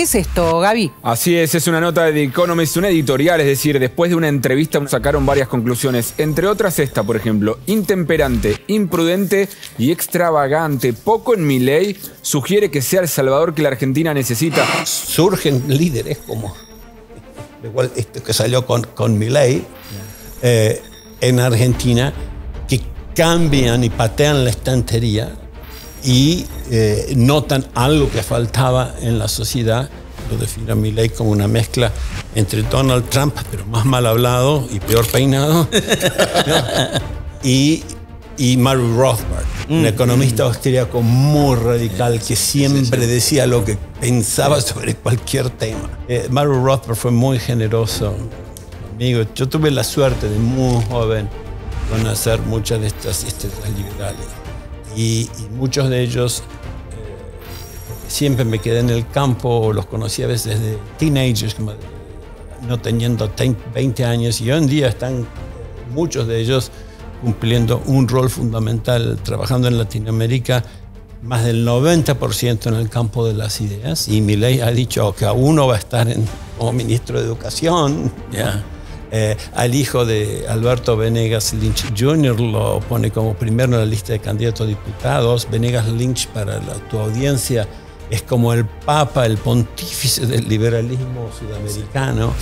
¿Qué es esto, Gaby? Así es, es una nota de The Economist, una editorial, es decir, después de una entrevista sacaron varias conclusiones, entre otras esta, por ejemplo, intemperante, imprudente y extravagante. Poco en mi ley sugiere que sea el Salvador que la Argentina necesita. Surgen líderes como igual esto que salió con, con Milei eh, en Argentina que cambian y patean la estantería y eh, notan algo que faltaba en la sociedad. Lo define Milley como una mezcla entre Donald Trump, pero más mal hablado y peor peinado, y, y Murray Rothbard, un mm. economista austríaco muy radical que siempre decía lo que pensaba sobre cualquier tema. Eh, Murray Rothbard fue muy generoso amigo. Yo tuve la suerte de muy joven conocer muchas de estas, estas liberales y, muchos de ellos eh, siempre me quedé en el campo los conocí a veces desde teenagers, no teniendo 20 años y hoy en día están muchos de ellos cumpliendo un rol fundamental trabajando en Latinoamérica más del 90% en el campo de las ideas y mi ley ha dicho que a uno va a estar en, como ministro de Educación. Eh, al hijo de Alberto Venegas Lynch Jr. lo pone como primero en la lista de candidatos a diputados. Venegas Lynch para tu audiencia es como el papa, el pontífice del liberalismo sudamericano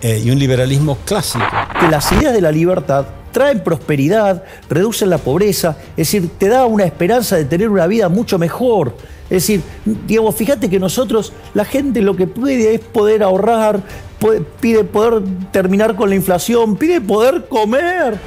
eh, y un liberalismo clásico. Que las ideas de la libertad traen prosperidad, reducen la pobreza, es decir, te da una esperanza de tener una vida mucho mejor. Es decir, Diego, fíjate que nosotros, la gente lo que puede es poder ahorrar, pide poder terminar con la inflación, pide poder comer.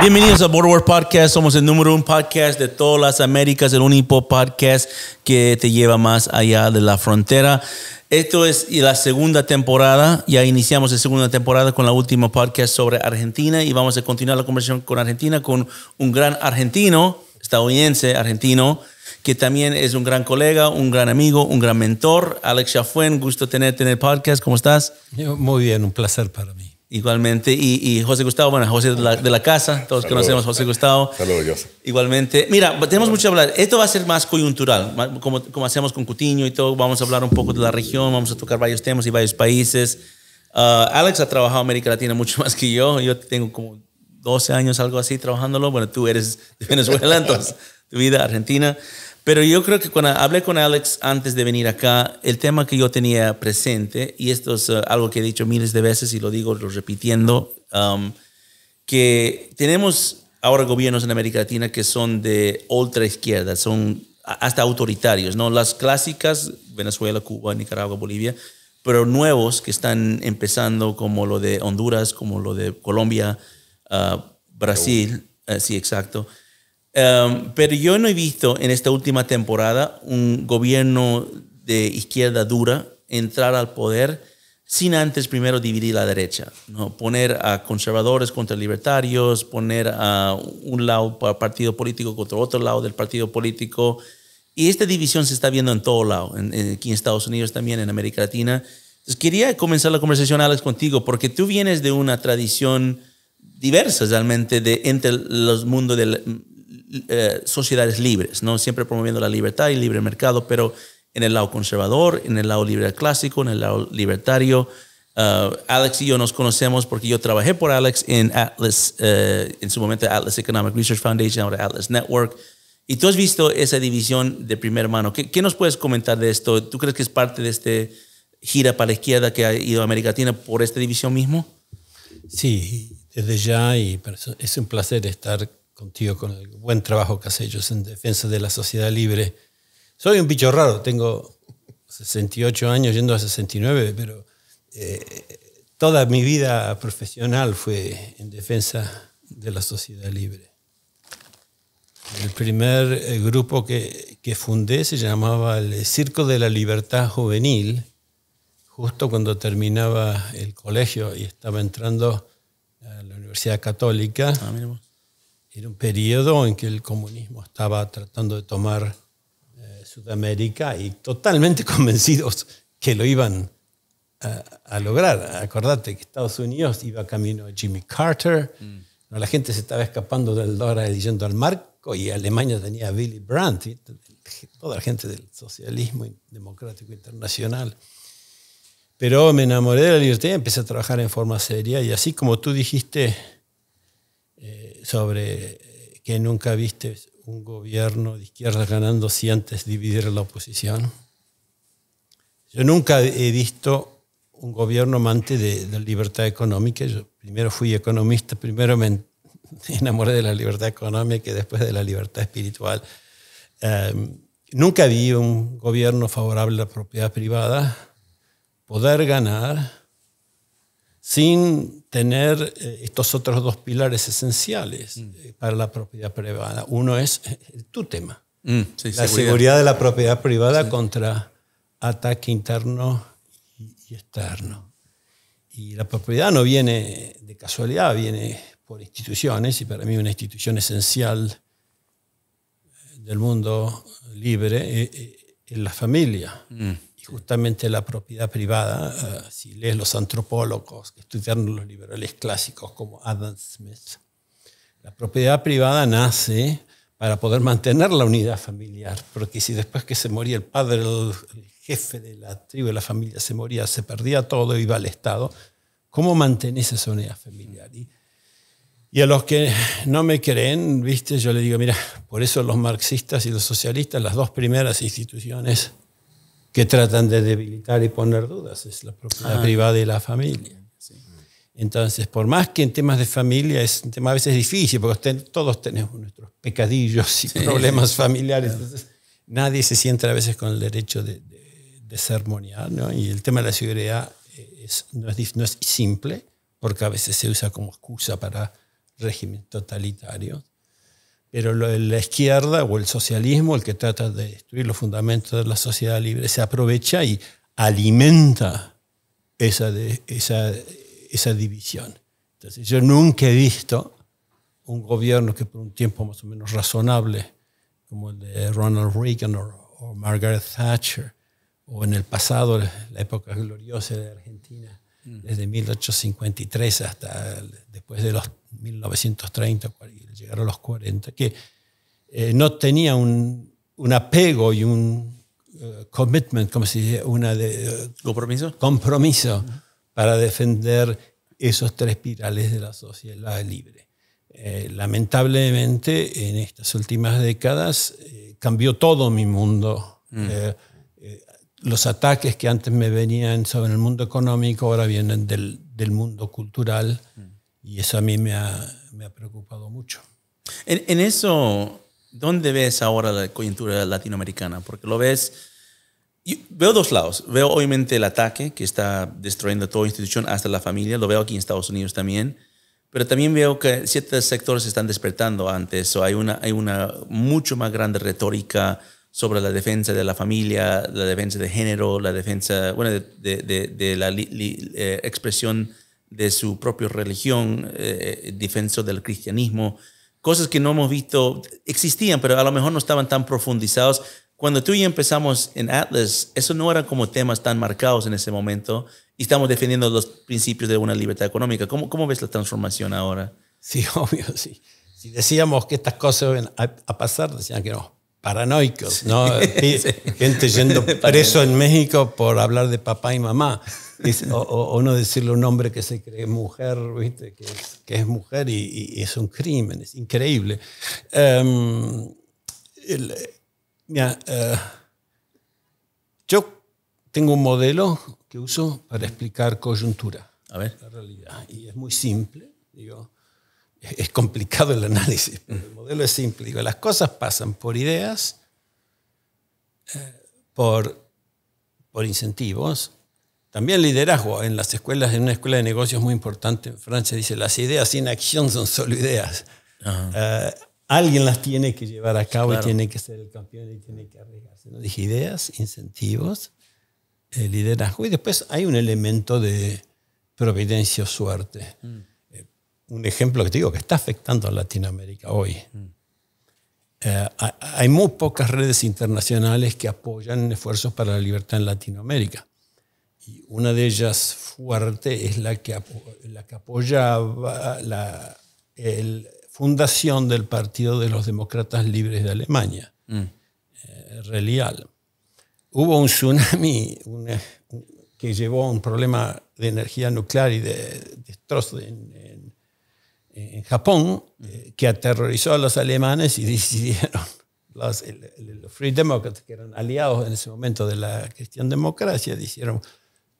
Bienvenidos a Border Podcast. Somos el número uno podcast de todas las Américas, el único podcast que te lleva más allá de la frontera. Esto es la segunda temporada. Ya iniciamos la segunda temporada con la última podcast sobre Argentina y vamos a continuar la conversación con Argentina con un gran argentino, estadounidense, argentino, que también es un gran colega, un gran amigo, un gran mentor. Alex Chafuen, gusto tenerte en el podcast. ¿Cómo estás? Muy bien, un placer para mí. Igualmente. Y, José Gustavo, bueno, José de la, casa, todos conocemos a José Gustavo. Saludos. Igualmente. Mira, tenemos mucho que hablar. Esto va a ser más coyuntural, como, como hacemos con Cutiño y todo. Vamos a hablar un poco de la región, vamos a tocar varios temas y varios países. Uh, Alex ha trabajado en América Latina mucho más que yo. Yo tengo como 12 años, algo así, trabajándolo. Bueno, tú eres de Venezuela, entonces tu vida argentina. Pero yo creo que cuando hablé con Alex antes de venir acá, el tema que yo tenía presente, y esto es uh, algo que he dicho miles de veces y lo digo lo repitiendo, um, que tenemos ahora gobiernos en América Latina que son de ultra izquierda, son hasta autoritarios, ¿no? Las clásicas, Venezuela, Cuba, Nicaragua, Bolivia, pero nuevos que están empezando como lo de Honduras, como lo de Colombia, uh, Brasil, uh, sí, exacto. Um, pero yo no he visto en esta última temporada un gobierno de izquierda dura entrar al poder sin antes primero dividir la derecha, ¿no? poner a conservadores contra libertarios, poner a un lado partido político contra otro lado del partido político. Y esta división se está viendo en todo lado, aquí en Estados Unidos también, en América Latina. Entonces quería comenzar la conversación, Alex, contigo, porque tú vienes de una tradición diversa realmente de, entre los mundos del eh, sociedades libres, ¿no? siempre promoviendo la libertad y libre mercado, pero en el lado conservador, en el lado libre clásico, en el lado libertario. Uh, Alex y yo nos conocemos porque yo trabajé por Alex en Atlas, uh, en su momento Atlas Economic Research Foundation, ahora Atlas Network. Y tú has visto esa división de primera mano. ¿Qué, ¿Qué, nos puedes comentar de esto? ¿Tú crees que es parte de este gira para la izquierda que ha ido a América Latina por esta división mismo? Sí, desde ya y es un placer estar contigo con el buen trabajo que has hecho en defensa de la sociedad libre. Soy un bicho raro, tengo 68 años, yendo a 69, pero eh, toda mi vida profesional fue en defensa de la sociedad libre. El primer eh, grupo que, que fundé se llamaba el Circo de la Libertad Juvenil, justo cuando terminaba el colegio y estaba entrando a la Universidad Católica. Ah, Era un periodo en que el comunismo estaba tratando de tomar eh, Sudamérica y totalmente convencidos que lo iban a, a, lograr. Acordate que Estados Unidos iba camino a Jimmy Carter, ¿no? la gente se estaba escapando del dólar yendo al marco y Alemania tenía a Willy Brandt, toda la gente del socialismo democrático internacional. Pero me enamoré de la libertad y empecé a trabajar en forma seria y así como tú dijiste sobre que nunca viste un gobierno de izquierda ganando si antes dividir la oposición, yo nunca he visto un gobierno amante de, de libertad económica. Yo primero fui economista, primero me enamoré de la libertad económica y después de la libertad espiritual. Um, nunca vi un gobierno favorable a la propiedad privada poder ganar sin tener eh, estos otros dos pilares esenciales mm. Eh, para la propiedad privada. Uno es eh, tu tema, mm, sí, la seguridad. seguridad. de la propiedad privada sí. contra ataque interno y externo. Y la propiedad no viene de casualidad, viene por instituciones, y para mí una institución esencial del mundo libre es la familia. Mm justamente la propiedad privada, uh, si lees los antropólogos que estudiaron los liberales clásicos como Adam Smith, la propiedad privada nace para poder mantener la unidad familiar, porque si después que se moría el padre, el, el jefe de la tribu, de la familia, se moría, se perdía todo, iba al Estado, ¿cómo mantenés esa unidad familiar? Y, y a los que no me creen, viste, yo le digo, mira, por eso los marxistas y los socialistas, las dos primeras instituciones que tratan de debilitar y poner dudas, es la propiedad privada y la familia. Entonces, por más que en temas de familia es un tema a veces difícil, porque todos tenemos nuestros pecadillos y problemas familiares, entonces nadie se siente a veces con el derecho de, de, de sermonear, ¿no? Y el tema de la seguridad es, no, es, no es simple, porque a veces se usa como excusa para régimen totalitario pero la izquierda o el socialismo, el que trata de destruir los fundamentos de la sociedad libre, se aprovecha y alimenta esa, de, esa, esa división. Entonces, yo nunca he visto un gobierno que por un tiempo más o menos razonable, como el de Ronald Reagan o, o Margaret Thatcher, o en el pasado, la época gloriosa de Argentina, mm. desde 1853 hasta después de los 1930, llegaron los 40, que eh, no tenía un, un, apego y un uh, commitment, como se dice, una de, compromiso, compromiso para defender esos tres pirales de la sociedad libre. Eh, lamentablemente, en estas últimas décadas eh, cambió todo mi mundo. Mm. los ataques que antes me venían sobre el mundo económico ahora vienen del, del mundo cultural. Mm y eso a mí me ha, me ha preocupado mucho. En, en, eso, ¿dónde ves ahora la coyuntura latinoamericana? Porque lo ves, veo dos lados. Veo obviamente el ataque que está destruyendo toda institución, hasta la familia. Lo veo aquí en Estados Unidos también. Pero también veo que ciertos sectores están despertando ante eso. Hay una, hay una mucho más grande retórica sobre la defensa de la familia, la defensa de género, la defensa, bueno, de, de, de, la li, li, eh, expresión de su propia religión, eh, defensa del cristianismo, cosas que no hemos visto, existían, pero a lo mejor no estaban tan profundizados. Cuando tú y yo empezamos en Atlas, eso no eran como temas tan marcados en ese momento y estamos defendiendo los principios de una libertad económica. ¿Cómo, cómo ves la transformación ahora? Sí, obvio, sí. Si decíamos que estas cosas iban a, a pasar, decían que no paranoicos, ¿no? Sí. Gente yendo preso en México por hablar de papá y mamá. o, o, no decirle a un hombre que se cree mujer, ¿viste? Que, es, que es mujer y, y, es un crimen, es increíble. Um, el, mira, uh, yo tengo un modelo que uso para explicar coyuntura. A ver. La realidad. Y es muy simple. Digo, es complicado el análisis, pero el modelo es simple. Digo, las cosas pasan por ideas, eh, por, por incentivos, también liderazgo. En las escuelas, en una escuela de negocios muy importante en Francia, dice, las ideas sin acción son solo ideas. Uh, alguien las tiene que llevar a cabo claro. y tiene que ser el campeón y tiene que arriesgarse. ¿no? Dije ideas, incentivos, eh, liderazgo y después hay un elemento de providencia o suerte. Mm un ejemplo que te digo que está afectando a Latinoamérica hoy. Eh, hay muy pocas redes internacionales que apoyan esfuerzos para la libertad en Latinoamérica. Y una de ellas fuerte es la que, la que apoya la fundación del Partido de los Demócratas Libres de Alemania, mm. Eh, Relial. Hubo un tsunami que llevó a un problema de energía nuclear y de destrozo en en Japón eh, que aterrorizó a los alemanes y decidieron, los, Free Democrats, que eran aliados en ese momento de la cristian democracia, dijeron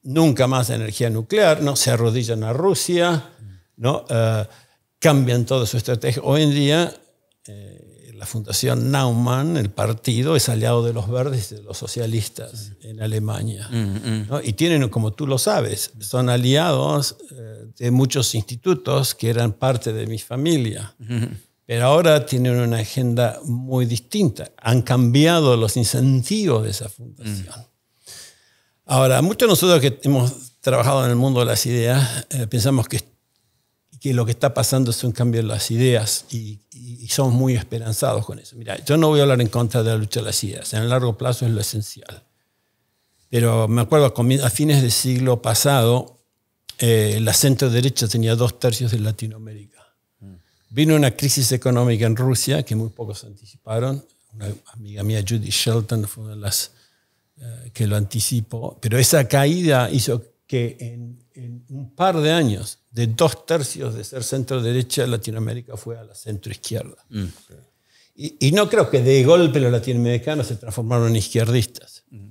nunca más energía nuclear, no se arrodillan a Rusia, ¿no? Uh, cambian toda su estrategia. Hoy en día eh, la Fundación Naumann, el partido, es aliado de los verdes y de los socialistas en Alemania. Mm, mm. Y tienen, como tú lo sabes, son aliados eh, de muchos institutos que eran parte de mi familia. Pero ahora tienen una agenda muy distinta. Han cambiado los incentivos de esa fundación. Mm. Ahora, muchos de nosotros que hemos trabajado en el mundo de las ideas eh, pensamos que que lo que está pasando es un cambio en las ideas y, somos muy esperanzados con eso. Mira, yo no voy a hablar en contra de la lucha de las ideas, en el largo plazo es lo esencial. Pero me acuerdo a fines del siglo pasado, eh, la centro derecha tenía dos tercios de Latinoamérica. Vino una crisis económica en Rusia que muy pocos anticiparon. Una amiga mía, Judy Shelton, fue una de las eh, que lo anticipó. Pero esa caída hizo que en, un par de años, de dos tercios de ser centro derecha, Latinoamérica fue a la centro izquierda. Mm. Y, no creo que de golpe los latinoamericanos se transformaron en izquierdistas. Mm.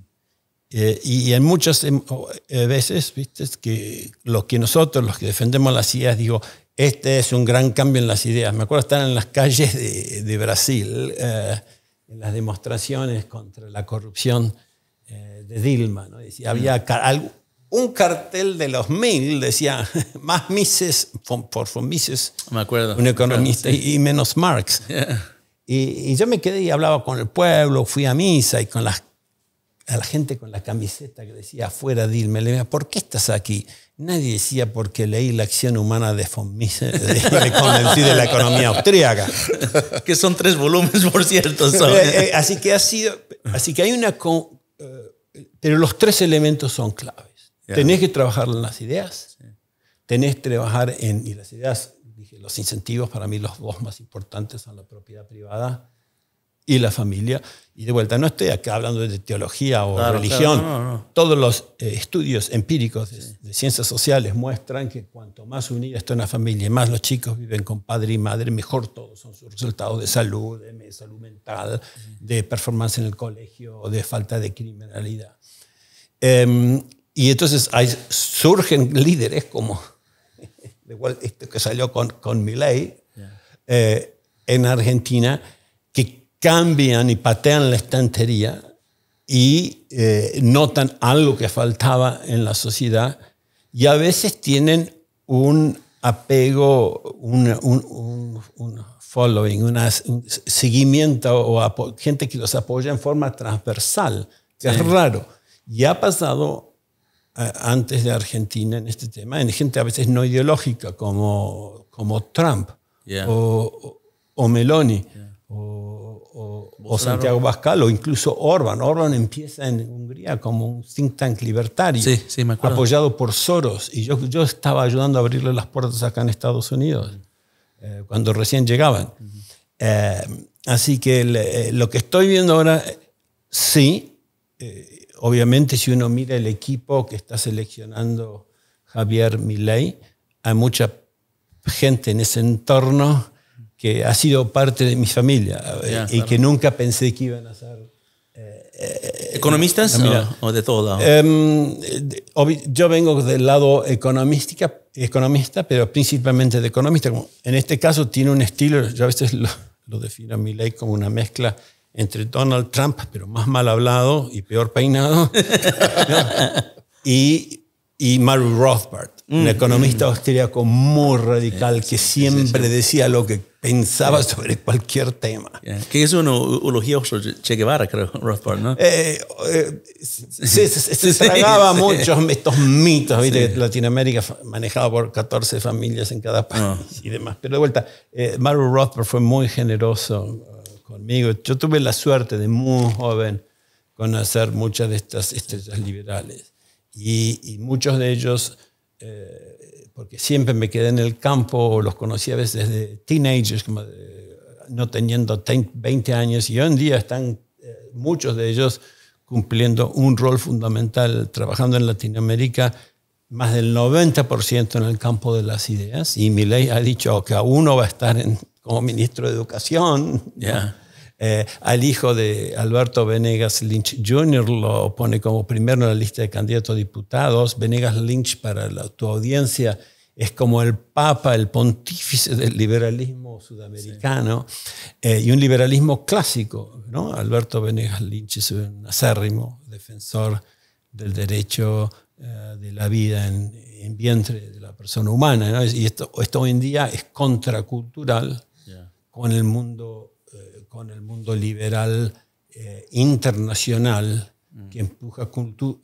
Eh, y, en muchas em, eh, veces, viste, que lo que nosotros, los que defendemos las ideas, digo, este es un gran cambio en las ideas. Me acuerdo estar en las calles de, Brasil, eh, en las demostraciones contra la corrupción de Dilma. ¿no? Decía, había mm. algo, un cartel de los mil decía más Mises, por, Mises, me acuerdo, un economista, y, menos Marx. Y, yo me quedé y hablaba con el pueblo, fui a misa y con las, a la gente con la camiseta que decía afuera Dilma, le ¿por qué estás aquí? Nadie decía porque leí la acción humana de von Mises, convencí de la economía austríaca. que son tres volúmenes, por cierto. Eh, eh, así que ha sido, así que hay una... Eh, pero los tres elementos son clave. Tenés que trabajar en las ideas, tenés que trabajar en, y las ideas, dije, los incentivos, para mí los dos más importantes son la propiedad privada y la familia. Y de vuelta, no estoy acá hablando de teología o religión. Todos los eh, estudios empíricos de, ciencias sociales muestran que cuanto más unida está una familia y más los chicos viven con padre y madre, mejor todos son sus resultados de salud, de salud mental, de performance en el colegio, de falta de criminalidad. Em, y entonces surgen líderes como igual este que salió con, con Milley eh, en Argentina que cambian y patean la estantería y eh, notan algo que faltaba en la sociedad y a veces tienen un apego, un, un, un, following, un seguimiento o gente que los apoya en forma transversal, que es raro. Y ha pasado antes de Argentina en este tema, en gente a veces no ideológica como, como Trump o, o, Meloni o, o, Santiago Pascal o incluso Orban. Orban empieza en Hungría como un think tank libertario apoyado por Soros. Y yo, yo estaba ayudando a abrirle las puertas acá en Estados Unidos eh, cuando recién llegaban. Eh, así que eh, lo que estoy viendo ahora, sí, obviamente si uno mira el equipo que está seleccionando Javier Milei, hay mucha gente en ese entorno que ha sido parte de mi familia eh, y que nunca pensé que iban a ser... Eh, eh, ¿Economistas o, de todo em, yo vengo del lado economística, economista, pero principalmente de economista. En este caso tiene un estilo, yo a veces lo, lo defino a Milei como una mezcla entre Donald Trump, pero más mal hablado y peor peinado, y, y Murray Rothbard. un economista austríaco muy radical que siempre decía lo que pensaba sobre cualquier tema. Que es una eulogía sobre Che Guevara, creo, Rothbard, ¿no? Eh, eh, se, se, tragaba muchos estos mitos, ¿viste? Latinoamérica manejada por 14 familias en cada país ah. y demás. Pero de vuelta, eh, Maru Rothbard fue muy generoso conmigo. Yo tuve la suerte de muy joven conocer muchas de estas estrellas liberales y, y muchos de ellos eh, porque siempre me quedé en el campo, los conocí a veces desde teenagers, como no teniendo 20 años, y hoy en día están eh, muchos de ellos cumpliendo un rol fundamental trabajando en Latinoamérica, más del 90% en el campo de las ideas, y mi ley ha dicho que uno va a estar como ministro de Educación. ya eh, al hijo de Alberto Venegas Lynch Jr. lo pone como primero en la lista de candidatos a diputados. Venegas Lynch, para la, tu audiencia, es como el papa, el pontífice del liberalismo sudamericano eh, y un liberalismo clásico. ¿no? Alberto Venegas Lynch es un acérrimo defensor del derecho eh, de la vida en, vientre de la persona humana. Y esto, esto, hoy en día es contracultural con el mundo con el mundo liberal eh, internacional que empuja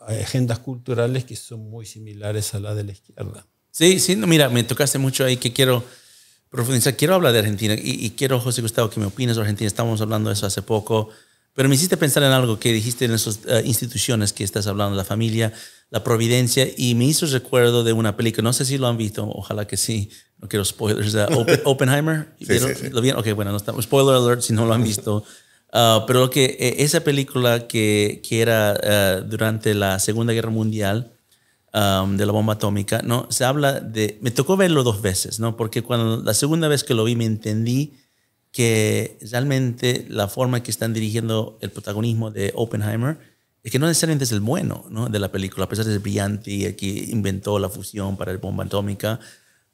agendas culturales que son muy similares a la de la izquierda. Sí, sí, mira, me tocaste mucho ahí que quiero profundizar. Quiero hablar de Argentina y, quiero, José Gustavo, que me opines de Argentina. Estábamos hablando de eso hace poco, pero me hiciste pensar en algo que dijiste en esas eh, instituciones que estás hablando, la familia, la providencia, y me hizo recuerdo de una película, no sé si lo han visto, ojalá que sí, no quiero spoilers, Oppenheimer. Sí, sí, ¿Lo vieron? Ok, bueno, no estamos. Spoiler alert si no lo han visto. Uh, pero que eh, esa película que, que era uh, durante la Segunda Guerra Mundial um, de la bomba atómica, ¿no? Se habla de... Me tocó verlo dos veces, ¿no? Porque cuando la segunda vez que lo vi me entendí que realmente la forma que están dirigiendo el protagonismo de Oppenheimer es que no necesariamente es el bueno ¿no? de la película, a pesar de ser brillante y que inventó la fusión para la bomba atómica,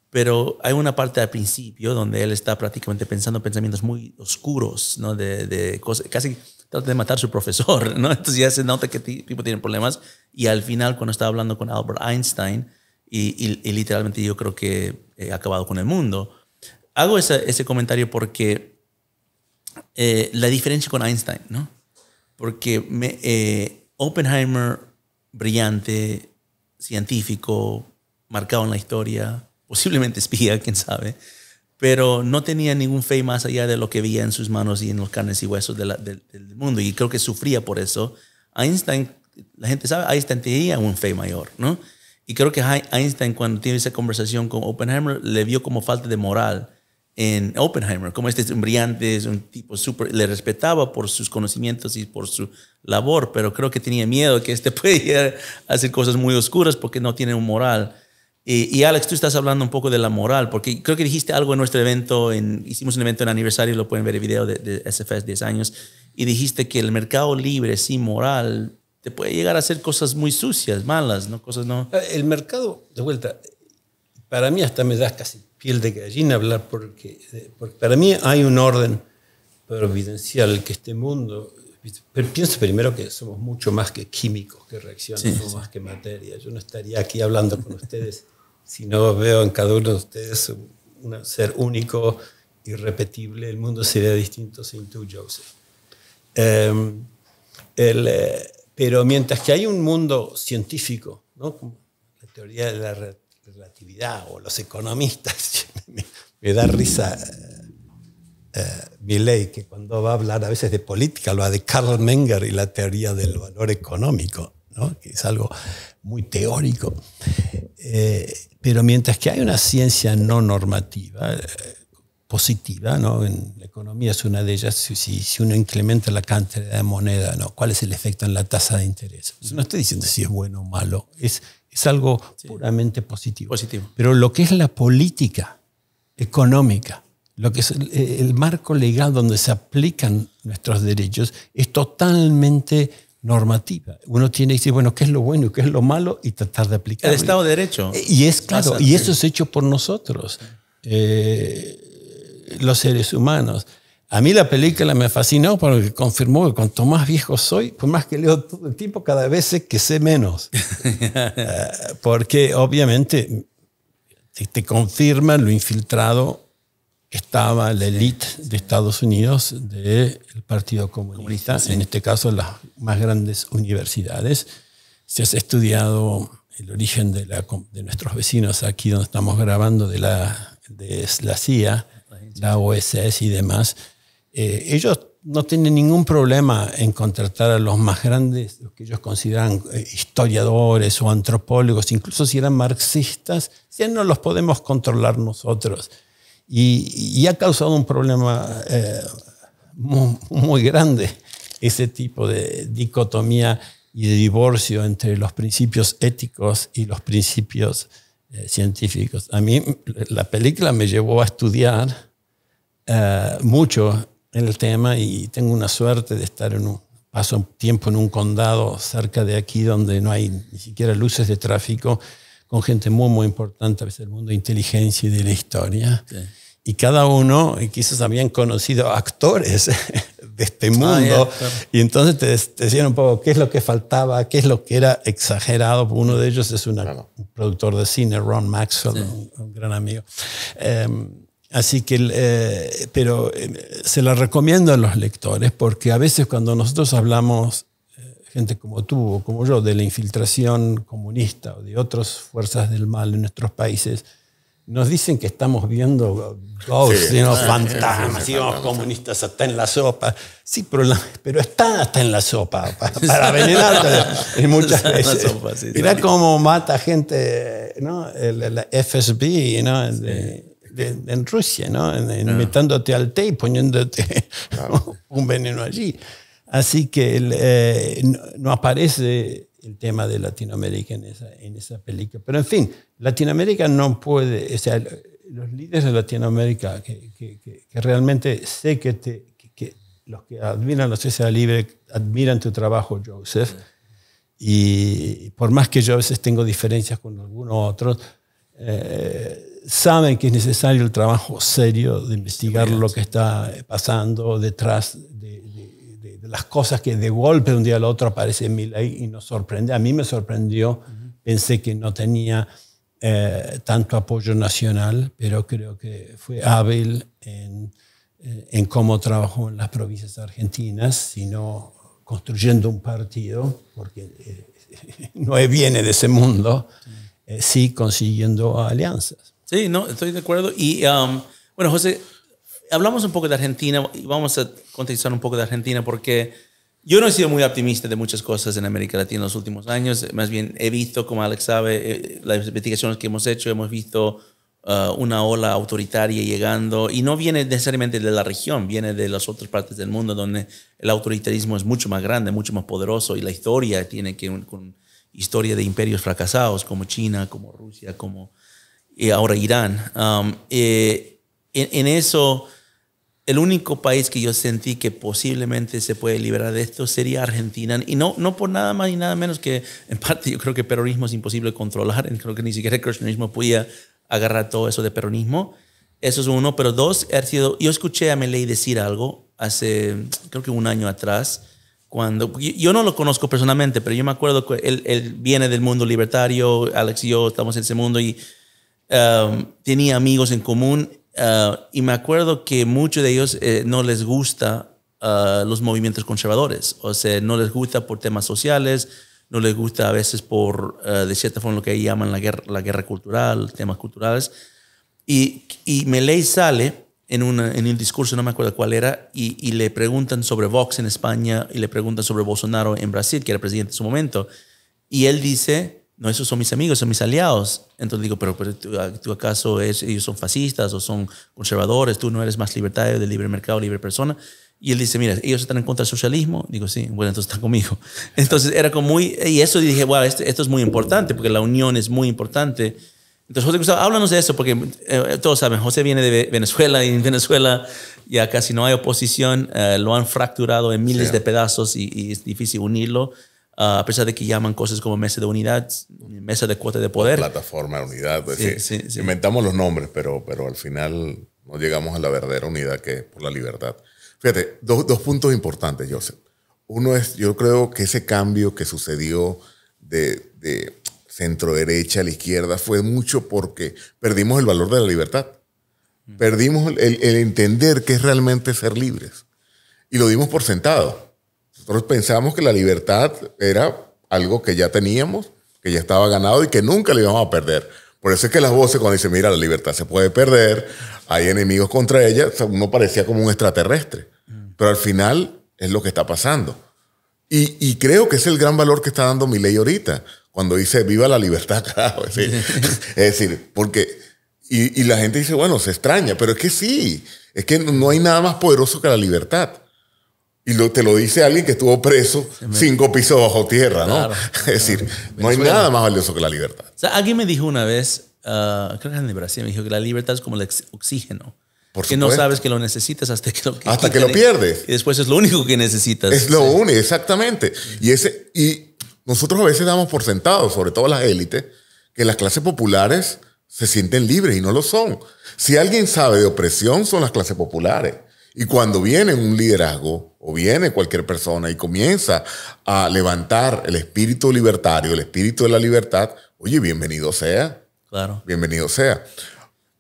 pero hay una parte al principio donde él está prácticamente pensando pensamientos muy oscuros, ¿no? De, de cosas, casi trata de matar a su profesor, ¿no? Entonces ya se nota que tipo tiene problemas y al final cuando está hablando con Albert Einstein y, y, literalmente yo creo que he acabado con el mundo, hago ese, ese comentario porque eh, la diferencia con Einstein, ¿no? Porque eh, Oppenheimer, brillante, científico, marcado en la historia, posiblemente espía, quién sabe, pero no tenía ningún fe más allá de lo que veía en sus manos y en los carnes y huesos del mundo, y creo que sufría por eso. Einstein, la gente sabe, Einstein tenía un fe mayor, ¿no? Y creo que Einstein, cuando tiene esa conversación con Oppenheimer, le vio como falta de moral en Oppenheimer, como este es un brillante, es un tipo súper, le respetaba por sus conocimientos y por su labor, pero creo que tenía miedo que este puede hacer cosas muy oscuras porque no tiene un moral. Y, Alex, tú estás hablando un poco de la moral, porque creo que dijiste algo en nuestro evento, en, hicimos un evento en aniversario, lo pueden ver el video de, SFS 10 años, y dijiste que el mercado libre sin moral te puede llegar a hacer cosas muy sucias, malas, ¿no? Cosas no. Eh, el mercado, de vuelta, para mí hasta me da casi piel de gallina hablar, porque, porque para mí hay un orden providencial que este mundo pero pienso primero que somos mucho más que químicos que reaccionan, somos más que materia. Yo no estaría aquí hablando con ustedes si no veo en cada uno de ustedes un, ser único, irrepetible. El mundo sería distinto sin tú, Joseph. Em, eh, pero mientras que hay un mundo científico, ¿no? la teoría de la relatividad o los economistas, me da risa eh, que cuando va a hablar a veces de política, lo de Karl Menger y la teoría del valor económico, ¿no? que es algo muy teórico. Eh, pero mientras que hay una ciencia no normativa, eh, positiva, ¿no? en la economía es una de ellas, si, si, uno incrementa la cantidad de moneda, ¿no? ¿cuál es el efecto en la tasa de interés? no estoy diciendo si es bueno o malo, es, es algo puramente positivo. positivo. Pero lo que es la política económica, lo que es el, marco legal donde se aplican nuestros derechos es totalmente normativa. Uno tiene que decir, bueno, ¿qué es lo bueno y qué es lo malo? Y tratar de aplicarlo. El Estado de Derecho. Y es claro, y eso es hecho por nosotros, eh, los seres humanos. A mí la película me fascinó porque confirmó que cuanto más viejo soy, por más que leo todo el tiempo, cada vez sé que sé menos. Eh, porque obviamente te confirman lo infiltrado que estaba la élite de Estados Unidos del Partido Comunista, en este caso las más grandes universidades. Si has estudiado el origen de, la, de nuestros vecinos aquí donde estamos grabando, de la, de la CIA, la OSS y demás, eh, ellos no tienen ningún problema en contratar a los más grandes, los que ellos consideran eh, historiadores o antropólogos, incluso si eran marxistas, si no los podemos controlar nosotros. Y, ha causado un problema eh, muy, grande ese tipo de dicotomía y de divorcio entre los principios éticos y los principios científicos. A mí la película me llevó a estudiar mucho en el tema y tengo una suerte de estar en un paso tiempo en un condado cerca de aquí donde no hay ni siquiera luces de tráfico con gente muy muy importante a veces del mundo de inteligencia y de la historia. Y cada uno y quizás habían conocido actores de este ah, mundo y entonces te, decían un poco qué es lo que faltaba qué es lo que era exagerado. Uno de ellos es un productor de cine Ron Maxwell un, gran amigo. Em, Así que, eh, pero eh, se la recomiendo a los lectores porque a veces cuando nosotros hablamos, eh, gente como tú o como yo, de la infiltración comunista o de otras fuerzas del mal en nuestros países, nos dicen que estamos viendo ghosts, fantasmas, y los comunistas hasta en la sopa. Sí, pero, pero está hasta en la sopa, para, envenenarte muchas veces. Mira cómo mata gente, ¿no? El, FSB, ¿no? En Rusia, ¿no? En. Metiéndote al té y poniéndote un veneno allí. Así que eh, no, aparece el tema de Latinoamérica en esa, en esa película. Pero en fin, Latinoamérica no puede, o sea, los líderes de Latinoamérica que, que, que, realmente sé que, te, que, los que admiran la sociedad libre admiran tu trabajo, Joseph. Y por más que yo a veces tengo diferencias con algunos otros, eh, saben que es necesario el trabajo serio de investigar lo que está pasando detrás de, las cosas que de golpe de un día al otro aparece en mi ley y nos sorprende. A mí me sorprendió, pensé que no tenía eh, tanto apoyo nacional, pero creo que fue hábil en, eh, en cómo trabajó en las provincias argentinas, sino construyendo un partido, porque eh, no viene de ese mundo, sí consiguiendo alianzas. Sí, no, estoy de acuerdo. Y um, bueno, José, hablamos un poco de Argentina y vamos a contestar un poco de Argentina porque yo no he sido muy optimista de muchas cosas en América Latina en los últimos años. Más bien he visto, como Alex sabe, eh, las investigaciones que hemos hecho, hemos visto uh, una ola autoritaria llegando y no viene necesariamente de la región, viene de las otras partes del mundo donde el autoritarismo es mucho más grande, mucho más poderoso y la historia tiene que con historia de imperios fracasados como China, como Rusia, como y ahora Irán. Um, eh, en, eso, el único país que yo sentí que posiblemente se puede liberar de esto sería Argentina. Y no, no por nada más y nada menos que, en parte, yo creo que peronismo es imposible controlar. Creo que ni siquiera el kirchnerismo podía agarrar todo eso de peronismo. Eso es uno. Pero dos, sido, yo escuché a Meley decir algo hace, creo que un año atrás, cuando yo no lo conozco personalmente, pero yo me acuerdo que él, él, viene del mundo libertario, Alex y yo estamos en ese mundo y Um, tenía amigos en común uh, y me acuerdo que muchos de ellos eh, no les gusta uh, los movimientos conservadores, o sea, no les gusta por temas sociales, no les gusta a veces por, uh, de cierta forma, lo que llaman la guerra, la guerra cultural, temas culturales. Y, y Meley sale en, una, en un discurso, no me acuerdo cuál era, y, y, le preguntan sobre Vox en España y le preguntan sobre Bolsonaro en Brasil, que era presidente en su momento. Y él dice, no, esos son mis amigos, son mis aliados. Entonces digo, pero, tú, acaso es, ellos son fascistas o son conservadores, tú no eres más libertario de libre mercado, libre persona. Y él dice, mira, ellos están en contra del socialismo. Digo, sí, bueno, entonces están conmigo. Entonces era como muy, y eso dije, wow, esto, esto es muy importante porque la unión es muy importante. Entonces, José Gustavo, háblanos de eso, porque eh, todos saben, José viene de Venezuela y en Venezuela ya casi no hay oposición, eh, lo han fracturado en miles de pedazos y, y, es difícil unirlo. Ah, a pesar de que llaman cosas como mesa de unidad, mesa de cuota de poder. Plataforma de unidad. Pues inventamos los nombres, pero, pero al final no llegamos a la verdadera unidad que es por la libertad. Fíjate, dos, dos puntos importantes, Joseph. Uno es, yo creo que ese cambio que sucedió de, de centro derecha, a la izquierda, fue mucho porque perdimos el valor de la libertad. Perdimos el, el entender qué es realmente ser libres. Y lo dimos por sentado. Nosotros pensábamos que la libertad era algo que ya teníamos, que ya estaba ganado y que nunca le íbamos a perder. Por eso es que las voces cuando dicen, mira, la libertad se puede perder, hay enemigos contra ella, uno parecía como un extraterrestre. Pero al final es lo que está pasando. Y, creo que es el gran valor que está dando mi ley ahorita, cuando dice, viva la libertad, claro. Es decir, porque, y, la gente dice, bueno, se extraña, pero es que sí, es que no hay nada más poderoso que la libertad. Y lo, te lo dice alguien que estuvo preso cinco pisos bajo tierra, ¿no? es decir, no hay nada más valioso que la libertad. O sea, alguien me dijo una vez, uh, creo que en Brasil, me dijo que la libertad es como el oxígeno. Porque no sabes que lo necesitas hasta que lo Hasta que lo pierdes. Y después es lo único que necesitas. Es lo único, exactamente. Y, ese, y nosotros a veces damos por sentado, sobre todo las élites, que las clases populares se sienten libres y no lo son. Si alguien sabe de opresión, son las clases populares. Y cuando viene un liderazgo o viene cualquier persona y comienza a levantar el espíritu libertario, el espíritu de la libertad, oye, bienvenido sea. Claro. Bienvenido sea.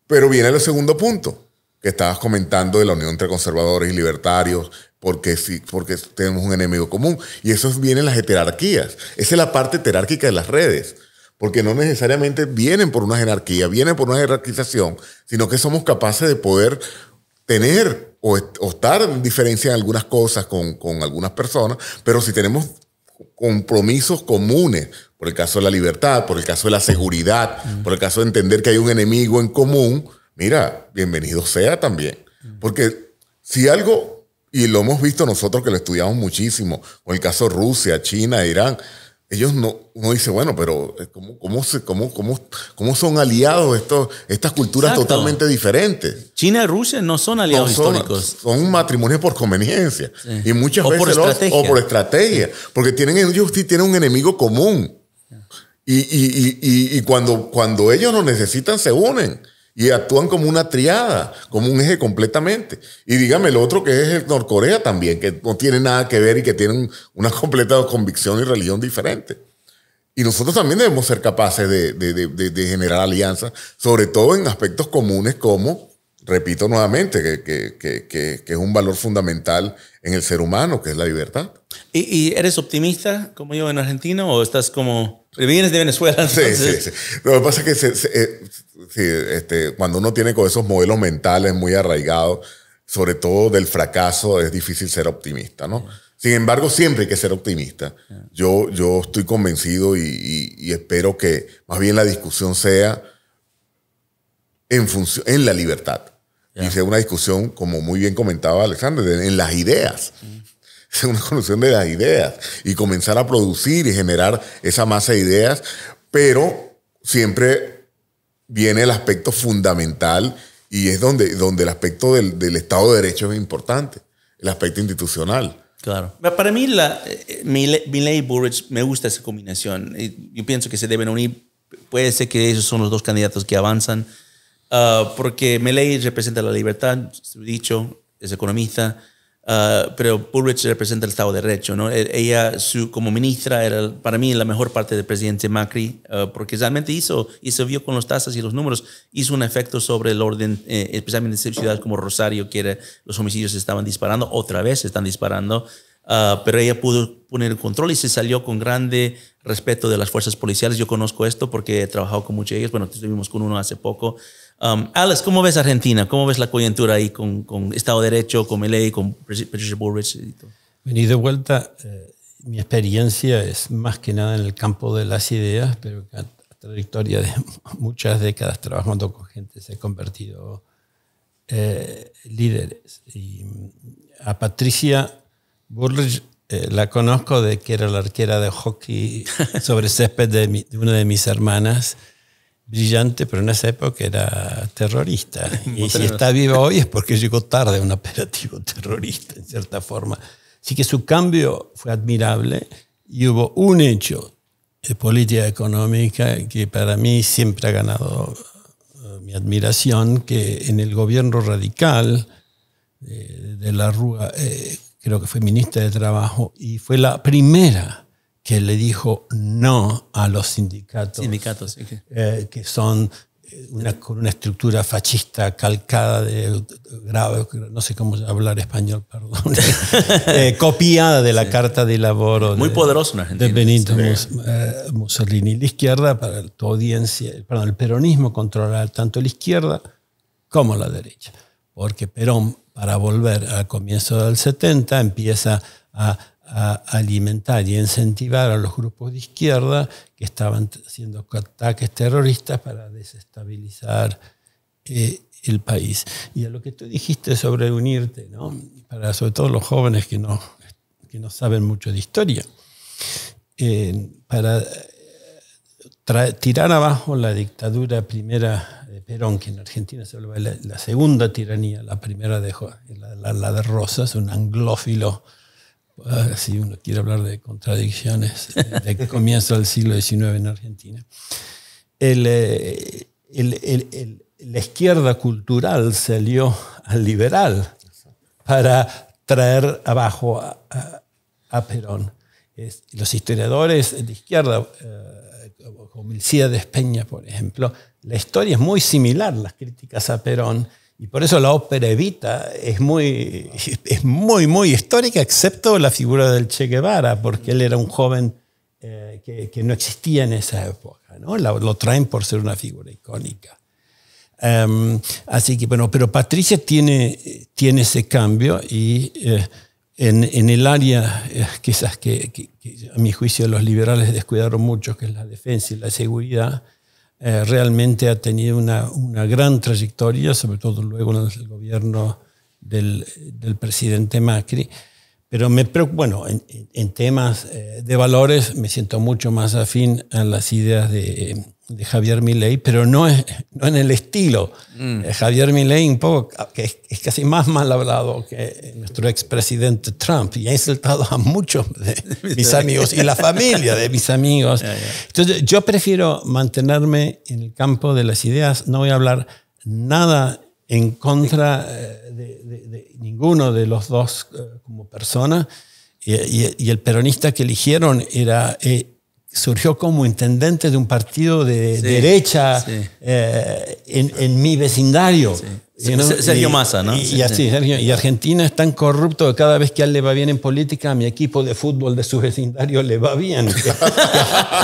Pero viene el segundo punto que estabas comentando de la unión entre conservadores y libertarios, porque, sí, porque tenemos un enemigo común. Y eso viene en las jerarquías. Esa es la parte jerárquica de las redes porque no necesariamente vienen por una jerarquía, vienen por una jerarquización, sino que somos capaces de poder tener o, estar en diferencia en algunas cosas con, con, algunas personas, pero si tenemos compromisos comunes, por el caso de la libertad, por el caso de la seguridad, por el caso de entender que hay un enemigo en común, mira, bienvenido sea también. Porque si algo, y lo hemos visto nosotros que lo estudiamos muchísimo, con el caso de Rusia, China, Irán, ellos no, uno dice, bueno, pero eh, ¿cómo, cómo, se, cómo, cómo, cómo son aliados estos, estas culturas totalmente diferentes? China y Rusia no son aliados históricos. Son un matrimonio por conveniencia. Y muchas veces. Por estrategia. o por estrategia. Porque tienen, ellos sí tienen un enemigo común. Y, y, y, y, cuando, cuando ellos lo necesitan, se unen y actúan como una triada, como un eje completamente. Y dígame lo otro que es Norcorea también, que no tiene nada que ver y que tienen una completa convicción y religión diferente. Y nosotros también debemos ser capaces de, generar alianzas, sobre todo en aspectos comunes como, repito nuevamente, que, que, es un valor fundamental en el ser humano, que es la libertad. ¿Y, eres optimista como yo en Argentina o estás como... Vienes de Venezuela. Sí, sí, sí. Lo que pasa es que eh, sí, este, cuando uno tiene con esos modelos mentales muy arraigados, sobre todo del fracaso, es difícil ser optimista, ¿no? Sin embargo, siempre hay que ser optimista. Yo, yo estoy convencido y, espero que más bien la discusión sea en, función, en la libertad. Y sea una discusión, como muy bien comentaba Alexander, en las ideas. Es una discusión de las ideas y comenzar a producir y generar esa masa de ideas, pero siempre viene el aspecto fundamental y es donde, donde el aspecto del, del Estado de Derecho es importante, el aspecto institucional. Claro. Para mí, la, eh, mi, ley y Burrich, me gusta esa combinación. Yo pienso que se deben unir. Puede ser que ellos son los dos candidatos que avanzan, uh, porque Milley representa la libertad, dicho, es economista, Ah, pero Bullrich representa el Estado de Derecho. ¿no? E, ella, su, como ministra, era para mí la mejor parte del presidente Macri, uh, porque realmente hizo, y se vio con las tasas y los números, hizo un efecto sobre el orden, eh, especialmente en ciudades como Rosario, que los homicidios estaban disparando, otra vez están disparando. Uh, pero ella pudo poner el control y se salió con grande respeto de las fuerzas policiales. Yo conozco esto porque he trabajado con muchos de ellos. Bueno, estuvimos con uno hace poco Um, Alex, ¿cómo ves Argentina? ¿Cómo ves la coyuntura ahí con, con Estado de Derecho, con Milei, con Patricia Bullrich y todo? Vení de vuelta, eh, mi experiencia es más que nada en el campo de las ideas, pero a, trayectoria de muchas décadas trabajando con gente se ha convertido eh, líderes. Y mm, a Patricia Bullrich eh, la conozco de que era la arquera de hockey sobre césped de, de una de mis hermanas brillante, pero en esa época era terrorista. y si está viva hoy es porque llegó tarde a un operativo terrorista, en cierta forma. Así que su cambio fue admirable y hubo un hecho de política económica que para mí siempre ha ganado eh, mi admiración, que en el gobierno radical de, la Rúa, eh, creo que fue ministra de Trabajo, y fue la primera que le dijo no a los sindicatos, Sindicatos. sí, que- eh, que son eh, una, con una estructura fascista calcada de grave, no sé cómo hablar español, perdón, eh, copiada de la Carta de Laboro Muy de- poderoso en Argentina. de Benito Mus- eh, Mussolini. La izquierda, para tu audiencia, perdón, el peronismo controla tanto la izquierda como la derecha. Porque Perón, para volver al comienzo del 70, empieza a, a alimentar y incentivar a los grupos de izquierda que estaban haciendo ataques terroristas para desestabilizar eh, el país. Y a lo que tú dijiste sobre unirte, ¿no? para sobre todo los jóvenes que no, que no saben mucho de historia, eh, para eh, tirar abajo la dictadura primera de Perón, que en Argentina se hablaba la, la segunda tiranía, la primera de, la, la- la de Rosas, un anglófilo, ah, si uno quiere hablar de contradicciones, eh, de comienzo del siglo XIX en Argentina. Eh, el- el- el- la izquierda cultural salió al liberal para traer abajo a, a- a Perón. Es- los historiadores de izquierda, eh, como Ilcíades Peña, por ejemplo, la historia es muy similar, las críticas a Perón, y por eso la ópera Evita es muy, es muy, muy histórica, excepto la figura del Che Guevara, porque él era un joven eh, que, que no existía en esa época. ¿no? Lo traen por ser una figura icónica. Em, así que, bueno, pero Patricia tiene, tiene ese cambio y eh, en, en el área eh, quizás que, que- que a mi juicio los liberales descuidaron mucho, que es la defensa y la seguridad, eh, realmente ha tenido una, una gran trayectoria, sobre todo luego en el gobierno del, del presidente Macri. Pero me bueno, en, en- temas eh, de valores me siento mucho más afín a las ideas de, de Javier Milei, pero no, es, no en el estilo. Eh, Javier Milei un poco, que es, es casi más mal hablado que nuestro expresidente Trump y ha insultado a muchos de mis amigos y la familia de mis amigos. Entonces yo prefiero mantenerme en el campo de las ideas, no voy a hablar nada en contra eh, de, de- de ninguno de los dos eh, como persona. Y, y- y el peronista que eligieron era, eh, surgió como intendente de un partido de Sí, derecha sí. eh, en, en mi vecindario. Sí, You know, Sergio y- Massa, ¿no? Y, Sí, y así, sí. Sergio. Y Argentina es tan corrupto que cada vez que a él le va bien en política, a mi equipo de fútbol de su vecindario le va bien.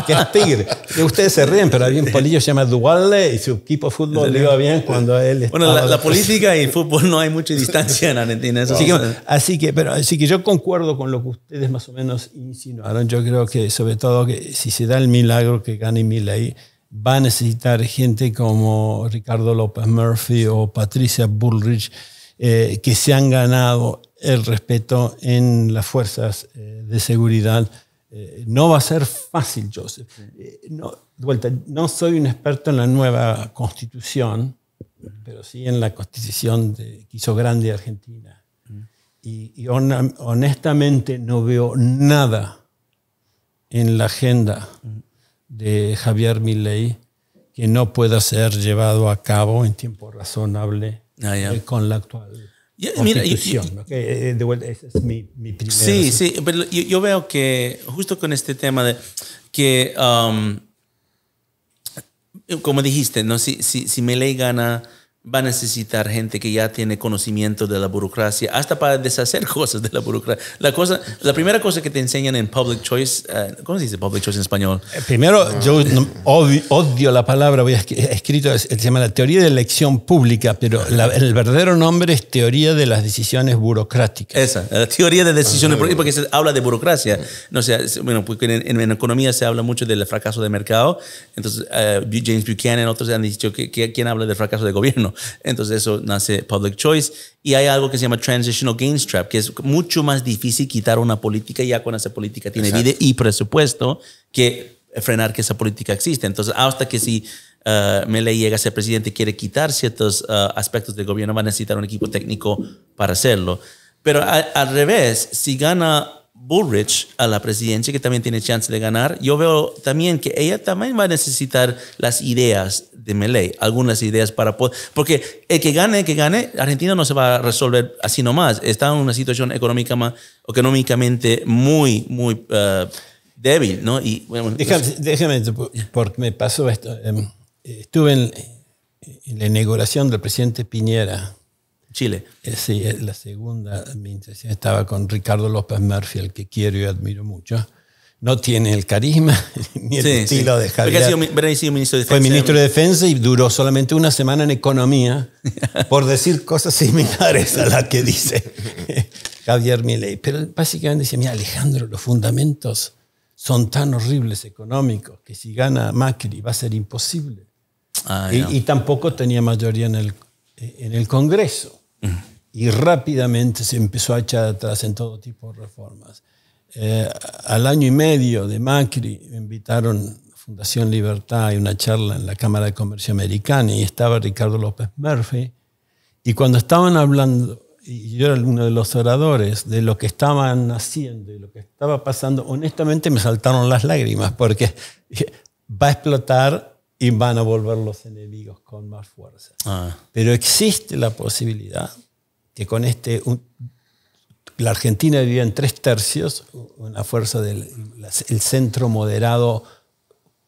Que, es Tigre. Que ustedes se ríen, pero había un polillo que se llama Dualde y su equipo de fútbol le iba bien cuando él Bueno, la, política y el fútbol no hay mucha distancia en Argentina. Eso Así sí. que, así que, pero, así que yo concuerdo con lo que ustedes más o menos insinuaron. Yo creo que sobre todo que si se da el milagro que gane Milei, va a necesitar gente como Ricardo López Murphy o Patricia Bullrich eh, que se han ganado el respeto en las fuerzas eh, de seguridad. Eh, no va a ser fácil, Joseph. Eh, no, de vuelta, no soy un experto en la nueva constitución, pero sí en la constitución de- que hizo grande Argentina. Y, y hon- honestamente no veo nada en la agenda de Javier Milei que no pueda ser llevado a cabo en tiempo razonable Ah, ya. eh, con la actual mira, yo- constitución. yo- ¿ok? Eh, de vuelta, esa es mi, mi primera... Sí, sí, pero yo, yo veo que justo con este tema de que, um, como dijiste, ¿no? si, si, si Milei gana, va a necesitar gente que ya tiene conocimiento de la burocracia, hasta para deshacer cosas de la burocracia. La, cosa, la primera cosa que te enseñan en Public Choice, eh, ¿cómo se dice Public Choice en español? Eh, Primero, yo no- odio, odio la palabra, voy a escrito, es- se llama la teoría de elección pública, pero la- el verdadero nombre es teoría de las decisiones burocráticas. Esa, la teoría de decisiones, porque porque se habla de burocracia. No sé, es- bueno, porque en, economía se habla mucho del fracaso de mercado. Entonces, Bu- James Buchanan, otros han dicho que, que quién habla del fracaso de gobierno. Entonces, eso nace public choice. Y hay algo que se llama transitional gains trap, que es mucho más difícil quitar una política ya cuando esa política tiene vida y presupuesto que frenar que esa política existe. Entonces, hasta que si uh, llega a ser presidente y quiere quitar ciertos uh, aspectos del gobierno, va a necesitar un equipo técnico para hacerlo. Pero a- al revés, si gana Bullrich a la presidencia, que también tiene chance de ganar, yo veo también que ella también va a necesitar las ideas de Milei, algunas ideas para poder, porque el que gane, el que gane, Argentina no se va a resolver así nomás. Está en una situación económica, ma- económicamente muy, muy uh, débil, ¿no? Y bueno, Déjame, déjame, porque me pasó esto. Em, Estuve en, en la inauguración del presidente Piñera. Chile. Eh, Sí, la segunda administración. Estaba con Ricardo López Murphy, al que quiero y admiro mucho. No tiene el carisma ni el Sí, estilo sí. de Javier. ha sido, ha ministro de Fue Defensa. ministro de Defensa y duró solamente una semana en economía por decir cosas similares a las que dice Javier Milei. Pero básicamente decía, mira Alejandro, los fundamentos son tan horribles económicos que si gana Macri va a ser imposible. Ah, Y, no. y tampoco tenía mayoría en el, en el Congreso. Y rápidamente se empezó a echar atrás en todo tipo de reformas. Eh, al año y medio de Macri me invitaron a Fundación Libertad y una charla en la Cámara de Comercio Americana y estaba Ricardo López Murphy. Y cuando estaban hablando, y yo era uno de los oradores, de lo que estaban haciendo y lo que estaba pasando, honestamente me saltaron las lágrimas porque va a explotar y van a volver los enemigos con más fuerza. Ah, Pero existe la posibilidad que con este, un- la Argentina vivía en tres tercios, una fuerza del el centro moderado,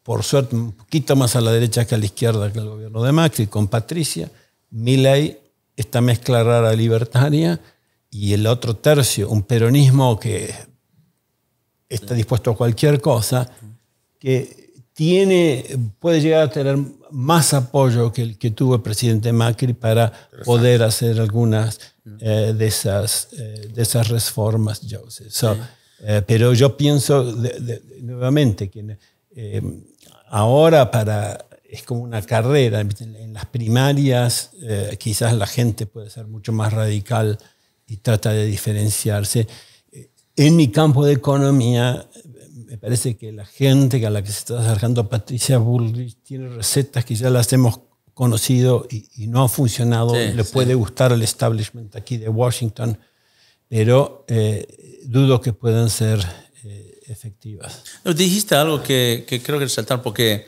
por suerte un poquito más a la derecha que a la izquierda que el gobierno de Macri, con Patricia, Milei, esta mezcla rara libertaria, y el otro tercio, un peronismo que está dispuesto a cualquier cosa, que tiene, puede llegar a tener más apoyo que el que tuvo el presidente Macri para poder hacer algunas eh, de, esas, eh, de esas reformas, Joseph. So, eh, pero yo pienso de- de- nuevamente que eh, ahora para, es como una carrera, en, en las primarias eh, quizás la gente puede ser mucho más radical y trata de diferenciarse. En mi campo de economía, me parece que la gente a la que se está acercando Patricia Bullrich tiene recetas que ya las hemos conocido y, y no han funcionado. Sí, Le sí. puede gustar el establishment aquí de Washington, pero eh, dudo que puedan ser eh, efectivas. No, dijiste algo que, que creo que resaltar porque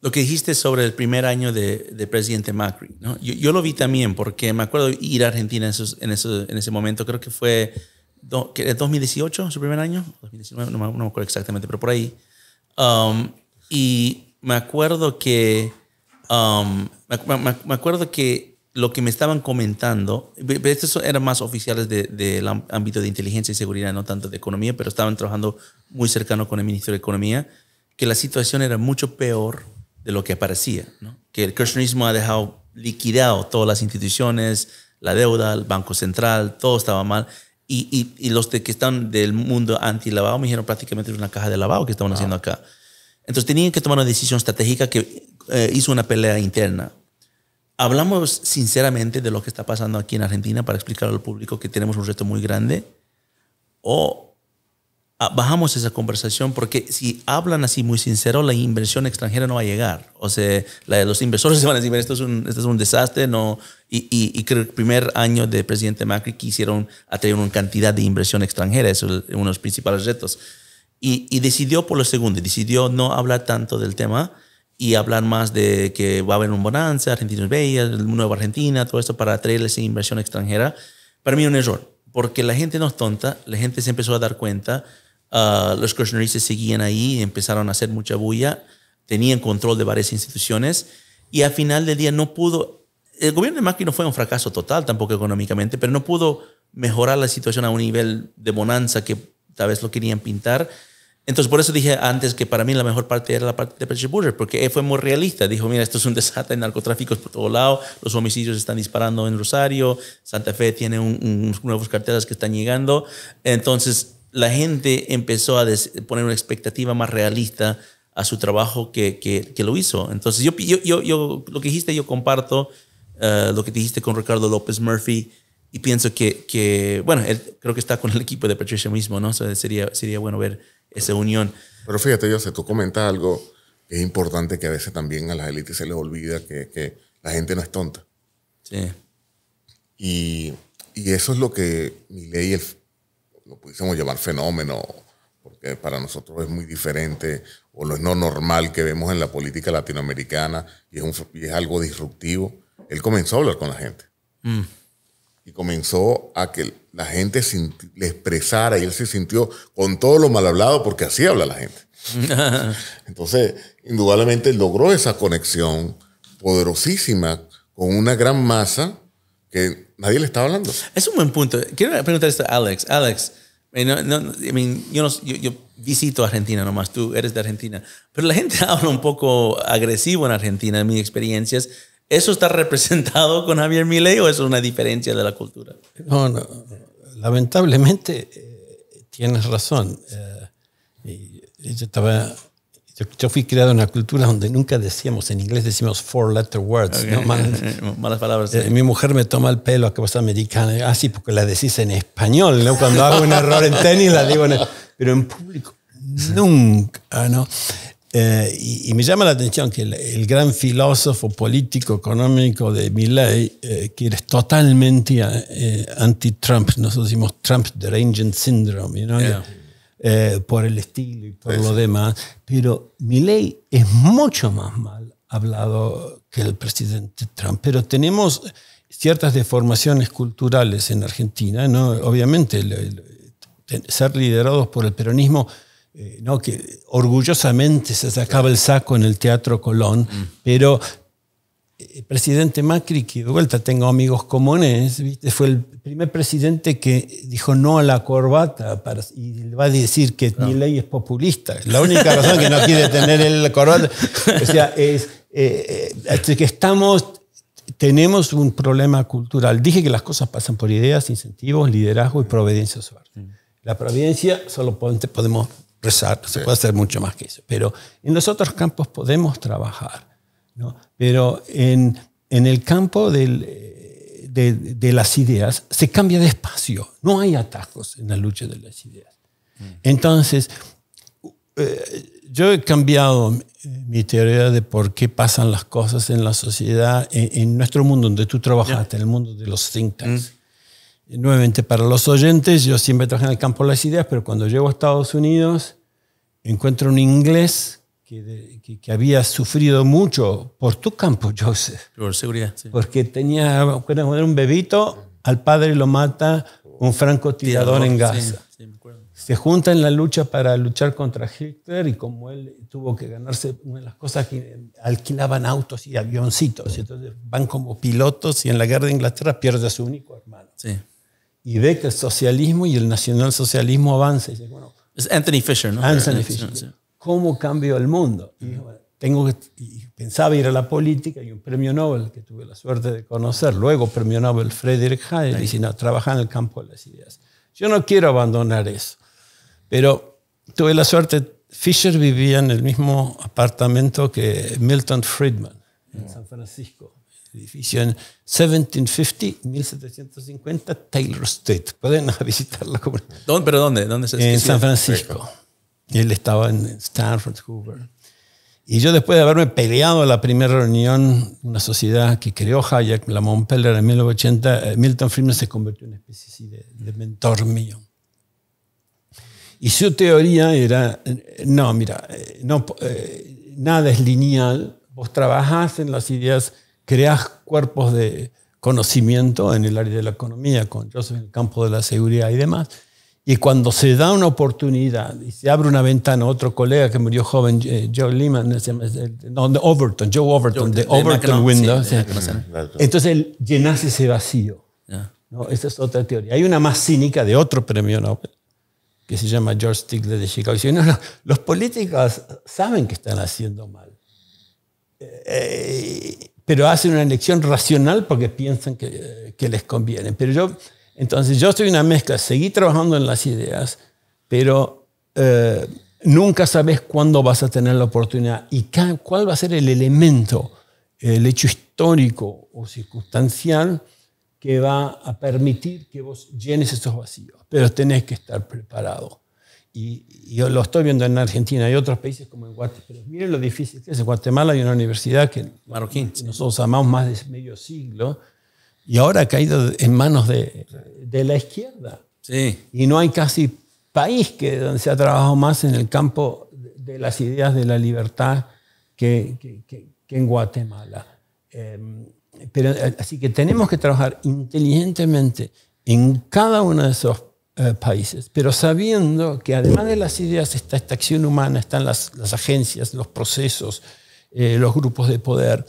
lo que dijiste sobre el primer año de, de presidente Macri, ¿no? yo, yo lo vi también porque me acuerdo ir a Argentina en, esos- en, eso- en ese momento, creo que fue do- que era 2018, su primer año, 2019, no, me- acuerdo exactamente, pero por ahí. Um, y me acuerdo que um, me, acuerdo que lo que me estaban comentando, estos eran más oficiales de- del am- ámbito de inteligencia y seguridad, no tanto de economía, pero estaban trabajando muy cercano con el ministro de Economía, que la situación era mucho peor de lo que parecía, que el kirchnerismo ha dejado liquidado todas las instituciones, la deuda, el Banco Central, todo estaba mal. Y, y, y los de que están del mundo anti-lavado me dijeron prácticamente es una caja de lavado que estaban haciendo acá. Entonces tenían que tomar una decisión estratégica que eh, hizo una pelea interna. Hablamos sinceramente de lo que está pasando aquí en Argentina para explicar al público que tenemos un reto muy grande o bajamos esa conversación porque si hablan así muy sincero, la inversión extranjera no va a llegar. O sea, la- los inversores se van a decir, "Mira, esto es un, esto es un desastre. No. Y, y, y creo que el primer año de presidente Macri quisieron atraer una cantidad de inversión extranjera. Eso es uno de los principales retos. Y, y decidió por lo segundo, decidió no hablar tanto del tema y hablar más de que va a haber un bonanza, Argentina es bella, nueva Argentina, todo esto para atraer esa inversión extranjera. Para mí un error, porque la gente no es tonta, la gente se empezó a dar cuenta, ah, los kirchneristas seguían ahí, empezaron a hacer mucha bulla, tenían control de varias instituciones y al final del día no pudo, el gobierno de Macri no fue un fracaso total tampoco económicamente, pero no pudo mejorar la situación a un nivel de bonanza que tal vez lo querían pintar. Entonces, por eso dije antes que para mí la mejor parte era la parte de Patricia Bullrich, porque él fue muy realista. Dijo, mira, esto es un desastre, narcotráfico por todo lado, los homicidios están disparando en Rosario, Santa Fe tiene un- unos nuevos carteles que están llegando. Entonces, la gente empezó a poner una expectativa más realista a su trabajo que, que, que lo hizo. Entonces, yo, yo, yo, yo- lo que dijiste, yo comparto eh, lo que dijiste con Ricardo López Murphy y pienso que, que bueno, él creo que está con el equipo de Patricia mismo, ¿no? O sea, sería, sería bueno ver esa unión. Pero fíjate, José, tú comentas algo que es importante que a veces también a las élites se les olvida que, que la gente no es tonta. Sí. Y, y eso es lo que mi ley lo pudiésemos llamar fenómeno, porque para nosotros es muy diferente o no es no normal que vemos en la política latinoamericana y es, un, y es algo disruptivo. Él comenzó a hablar con la gente. Y comenzó a que la gente le expresara y él se sintió con todo lo mal hablado porque así habla la gente. Entonces, indudablemente logró esa conexión poderosísima con una gran masa que nadie le estaba hablando. Es un buen punto. Quiero preguntar esto a Alex. Alex, eh, yo, yo, visito Argentina nomás, tú eres de Argentina, pero la gente habla un poco agresivo en Argentina, en mis experiencias. ¿Eso está representado con Javier Milei o eso es una diferencia de la cultura? No, no. Lamentablemente eh, tienes razón. Eh, yo, estaba, yo, fui criado en una cultura donde nunca decíamos, en inglés decimos four letter words. Malas, palabras. Eh, mi mujer me toma el pelo a que vos americana. Ah, sí, porque la decís en español. ¿no? Cuando hago un error en tenis la digo en Pero en público nunca, ¿no? Eh, y, me llama la atención que el, gran filósofo político económico de Milley, eh, que es totalmente eh, anti-Trump, nosotros decimos Trump deranged syndrome, por el estilo y por lo demás, pero Milley es mucho más mal hablado que el presidente Trump, pero tenemos ciertas deformaciones culturales en Argentina, ¿no? obviamente ser liderados por el peronismo eh, ¿no? que orgullosamente se sacaba el saco en el Teatro Colón, mm. pero el eh, presidente Macri, que de vuelta tengo amigos comunes, ¿viste? fue el primer presidente que dijo no a la corbata para, y va a decir que mi ley es populista. La única razón que no quiere tener el corbata. O sea, es eh, que estamos tenemos un problema cultural. Dije que las cosas pasan por ideas, incentivos, liderazgo y providencia social. Mm. La providencia solo podemos rezar, se puede hacer mucho más que eso. Pero en los otros campos podemos trabajar. ¿no? Pero en, en el campo del, eh, de, de, las ideas se cambia de espacio. No hay atajos en la lucha de las ideas. Mm. Entonces, eh, yo he cambiado mi teoría de por qué pasan las cosas en la sociedad, en, nuestro mundo donde tú trabajaste, en el mundo de los think tanks. Mm. Nuevamente, para los oyentes, yo siempre trabajé en el campo de las ideas, pero cuando llego a Estados Unidos, encuentro un inglés que, que, había sufrido mucho por tu campo, Joseph. Por seguridad, sí. Porque tenía, un bebito, al padre lo mata un francotirador en Gaza. Sí, Se junta en la lucha para luchar contra Hitler y como él tuvo que ganarse una de las cosas que alquilaban autos y avioncitos, entonces van como pilotos y en la guerra de Inglaterra pierde a su único hermano. Sí y ve que el socialismo y el nacionalsocialismo avanza. es Anthony Fisher, ¿no? Anthony Fisher. ¿Cómo cambió el mundo? Y, tengo que, pensaba ir a la política y un premio Nobel que tuve la suerte de conocer, luego premio Nobel Frederick Hayek, dice, no, trabaja en el campo de las ideas. Yo no quiero abandonar eso, pero tuve la suerte, Fisher vivía en el mismo apartamento que Milton Friedman en San Francisco edificio en 1750, 1750 Taylor Street. Pueden visitarla. ¿Dónde, ¿Pero dónde? ¿Dónde se En San Francisco. Él estaba en Stanford, Hoover. Y yo después de haberme peleado la primera reunión, una sociedad que creó Hayek, la Montpellier en 1980, eh, Milton Friedman se convirtió en una especie de, mentor mío. Y su teoría era, eh, no, mira, eh, no, nada es lineal, vos trabajás en las ideas creas cuerpos de conocimiento en el área de la economía, con Joseph en el campo de la seguridad y demás. Y cuando se da una oportunidad y se abre una ventana, otro colega que murió joven, eh, Joe Lehman, no, Overton, Joe Overton, de, Overton Windows. entonces llenas ese vacío. ¿no? Esa es otra teoría. Hay una más cínica de otro premio Nobel, que se llama George Stiglitz de Chicago. Dice, no, no, los políticos saben que están haciendo mal. Eh, pero hacen una elección racional porque piensan que, que, les conviene. Pero yo, entonces yo estoy una mezcla, seguí trabajando en las ideas, pero eh, nunca sabes cuándo vas a tener la oportunidad y cuál va a ser el elemento, el hecho histórico o circunstancial que va a permitir que vos llenes esos vacíos. Pero tenés que estar preparado. Y, yo lo estoy viendo en Argentina y otros países como en Guatemala. Pero miren lo difícil que es. En Guatemala hay una universidad que Marroquín, nosotros amamos más de medio siglo y ahora ha caído en manos de, de la izquierda. Sí. Y no hay casi país que donde se ha trabajado más en el campo de las ideas de la libertad que, que, que, en Guatemala. Em, pero, así que tenemos que trabajar inteligentemente en cada uno de esos eh, países, pero sabiendo que además de las ideas está esta acción humana, están las, las agencias, los procesos, eh, los grupos de poder.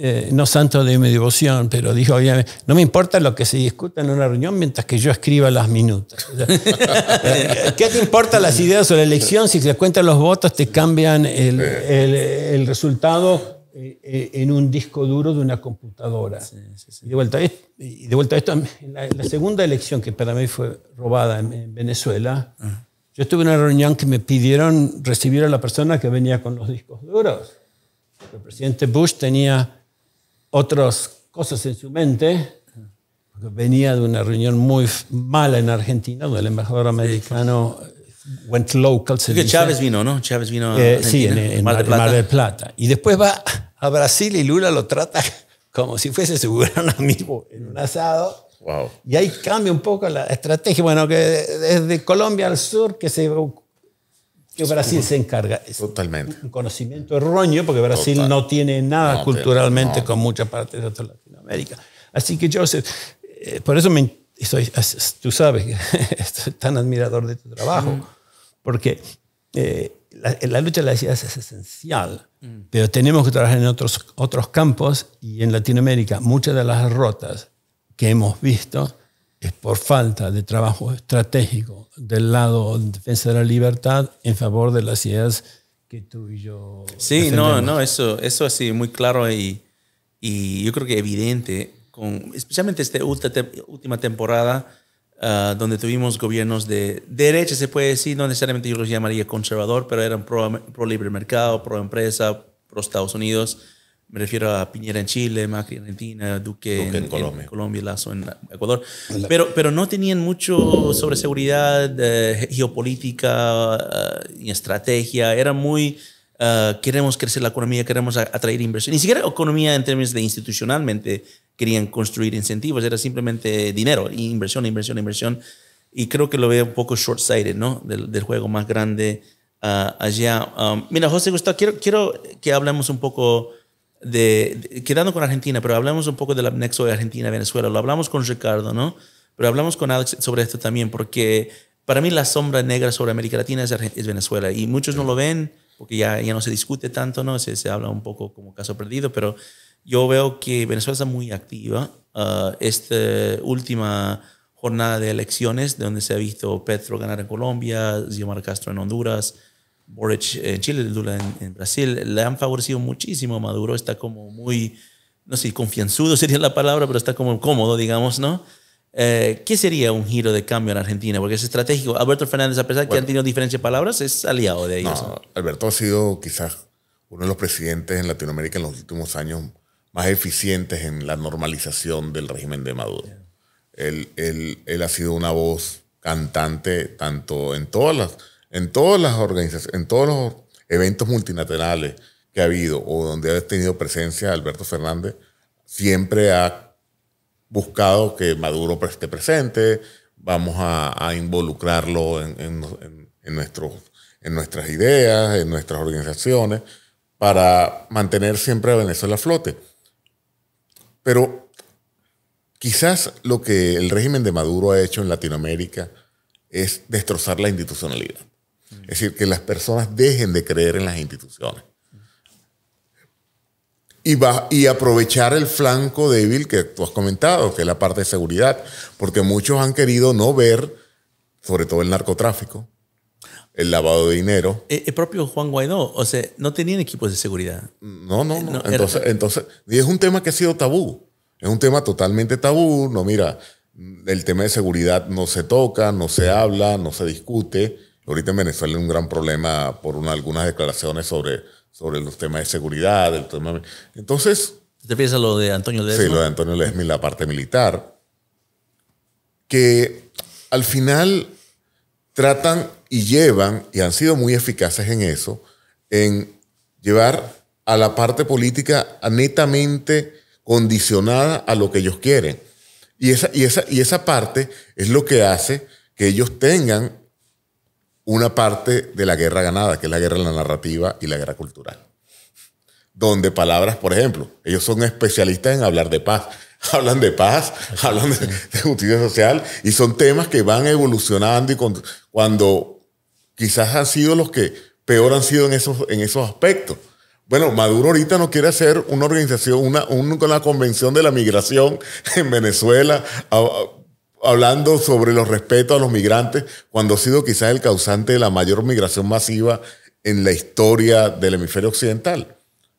Eh, no santo de mi devoción, pero dijo, oye, no me importa lo que se discuta en una reunión mientras que yo escriba las minutas. ¿Qué te importa las ideas sobre la elección si se cuentan los votos, te cambian el, el, el resultado eh, eh, en un disco duro de una computadora. Y, de vuelta, y de vuelta a esto, en la, segunda elección que para mí fue robada en, Venezuela, yo estuve en una reunión que me pidieron recibir a la persona que venía con los discos duros. El presidente Bush tenía otras cosas en su mente, venía de una reunión muy mala en Argentina, donde el embajador americano went local. Se Chávez vino, ¿no? Chávez vino a eh, Sí, en, Mar, del Plata. Y después va a Brasil y Lula lo trata como si fuese su gran amigo en un asado. Wow. Y ahí cambia un poco la estrategia. Bueno, que desde Colombia al sur, que, se, que Brasil se encarga. Totalmente. Un conocimiento erróneo, porque Brasil no tiene nada culturalmente con muchas partes de Latinoamérica. Así que yo, eh, por eso me, soy, tú sabes que estoy tan admirador de tu trabajo, porque eh, la, lucha de las ideas es esencial, mm. pero tenemos que trabajar en otros, otros campos y en Latinoamérica muchas de las derrotas que hemos visto es por falta de trabajo estratégico del lado de defensa de la libertad en favor de las ideas que tú y yo. Sí, no, no, eso, eso así muy claro y, y yo creo que evidente, con, especialmente esta última temporada Ah, donde tuvimos gobiernos de derecha, se puede decir, no necesariamente yo los llamaría conservador, pero eran pro, pro libre mercado, pro empresa, pro Estados Unidos. Me refiero a Piñera en Chile, Macri en Argentina, Duque, en, Colombia. Colombia, Lazo en Ecuador. Pero, pero no tenían mucho sobre seguridad, eh, geopolítica uh, y estrategia. Era muy, uh, queremos crecer la economía, queremos atraer inversión. Ni siquiera economía en términos de institucionalmente querían construir incentivos, era simplemente dinero, inversión, inversión, inversión. Y creo que lo veo un poco short-sighted, ¿no? Del, del, juego más grande uh, allá. Um, mira, José Gustavo, quiero, quiero que hablemos un poco de, quedando con Argentina, pero hablemos un poco del nexo de Argentina-Venezuela. Lo hablamos con Ricardo, ¿no? Pero hablamos con Alex sobre esto también, porque para mí la sombra negra sobre América Latina es, Venezuela. Y muchos no lo ven, porque ya, ya no se discute tanto, ¿no? Se, se habla un poco como caso perdido, pero yo veo que Venezuela está muy activa. Uh, esta última jornada de elecciones, donde se ha visto Petro ganar en Colombia, Xiomara Castro en Honduras, Boric en Chile, Lula en, en, Brasil, le han favorecido muchísimo. Maduro está como muy, no sé, confianzudo sería la palabra, pero está como cómodo, digamos, ¿no? Eh, ¿Qué sería un giro de cambio en Argentina? Porque es estratégico. Alberto Fernández, a pesar de que han tenido diferentes palabras, es aliado de ellos. No, Alberto ha sido quizás uno de los presidentes en Latinoamérica en los últimos años más eficientes en la normalización del régimen de Maduro. Él, él, él, ha sido una voz cantante tanto en todas las, en todas las organizaciones, en todos los eventos multilaterales que ha habido o donde ha tenido presencia Alberto Fernández, siempre ha buscado que Maduro esté presente, vamos a, involucrarlo en, en, nuestros, en nuestras ideas, en nuestras organizaciones, para mantener siempre a Venezuela a flote. Pero quizás lo que el régimen de Maduro ha hecho en Latinoamérica es destrozar la institucionalidad. Es decir, que las personas dejen de creer en las instituciones. Y, va, y aprovechar el flanco débil que tú has comentado, que es la parte de seguridad, porque muchos han querido no ver, sobre todo el narcotráfico, el lavado de dinero. El, propio Juan Guaidó, o sea, no tenían equipos de seguridad. No, no, no. entonces, entonces, y es un tema que ha sido tabú. Es un tema totalmente tabú. No, mira, el tema de seguridad no se toca, no se habla, no se discute. Ahorita en Venezuela hay un gran problema por una, algunas declaraciones sobre, sobre los temas de seguridad. El tema, entonces... ¿Te piensas lo de Antonio Ledesma? Sí, lo de Antonio Ledesma y la parte militar. Que al final tratan y llevan, y han sido muy eficaces en eso, en llevar a la parte política netamente condicionada a lo que ellos quieren. Y esa, y, esa, y esa parte es lo que hace que ellos tengan una parte de la guerra ganada, que es la guerra de la narrativa y la guerra cultural. Donde palabras, por ejemplo, ellos son especialistas en hablar de paz. hablan de paz, hablan de, de justicia social y son temas que van evolucionando y cuando quizás han sido los que peor han sido en esos, en esos aspectos. Bueno, Maduro ahorita no quiere hacer una organización, una, un- una convención de la migración en Venezuela, a- a- hablando sobre los respetos a los migrantes, cuando ha sido quizás el causante de la mayor migración masiva en la historia del hemisferio occidental.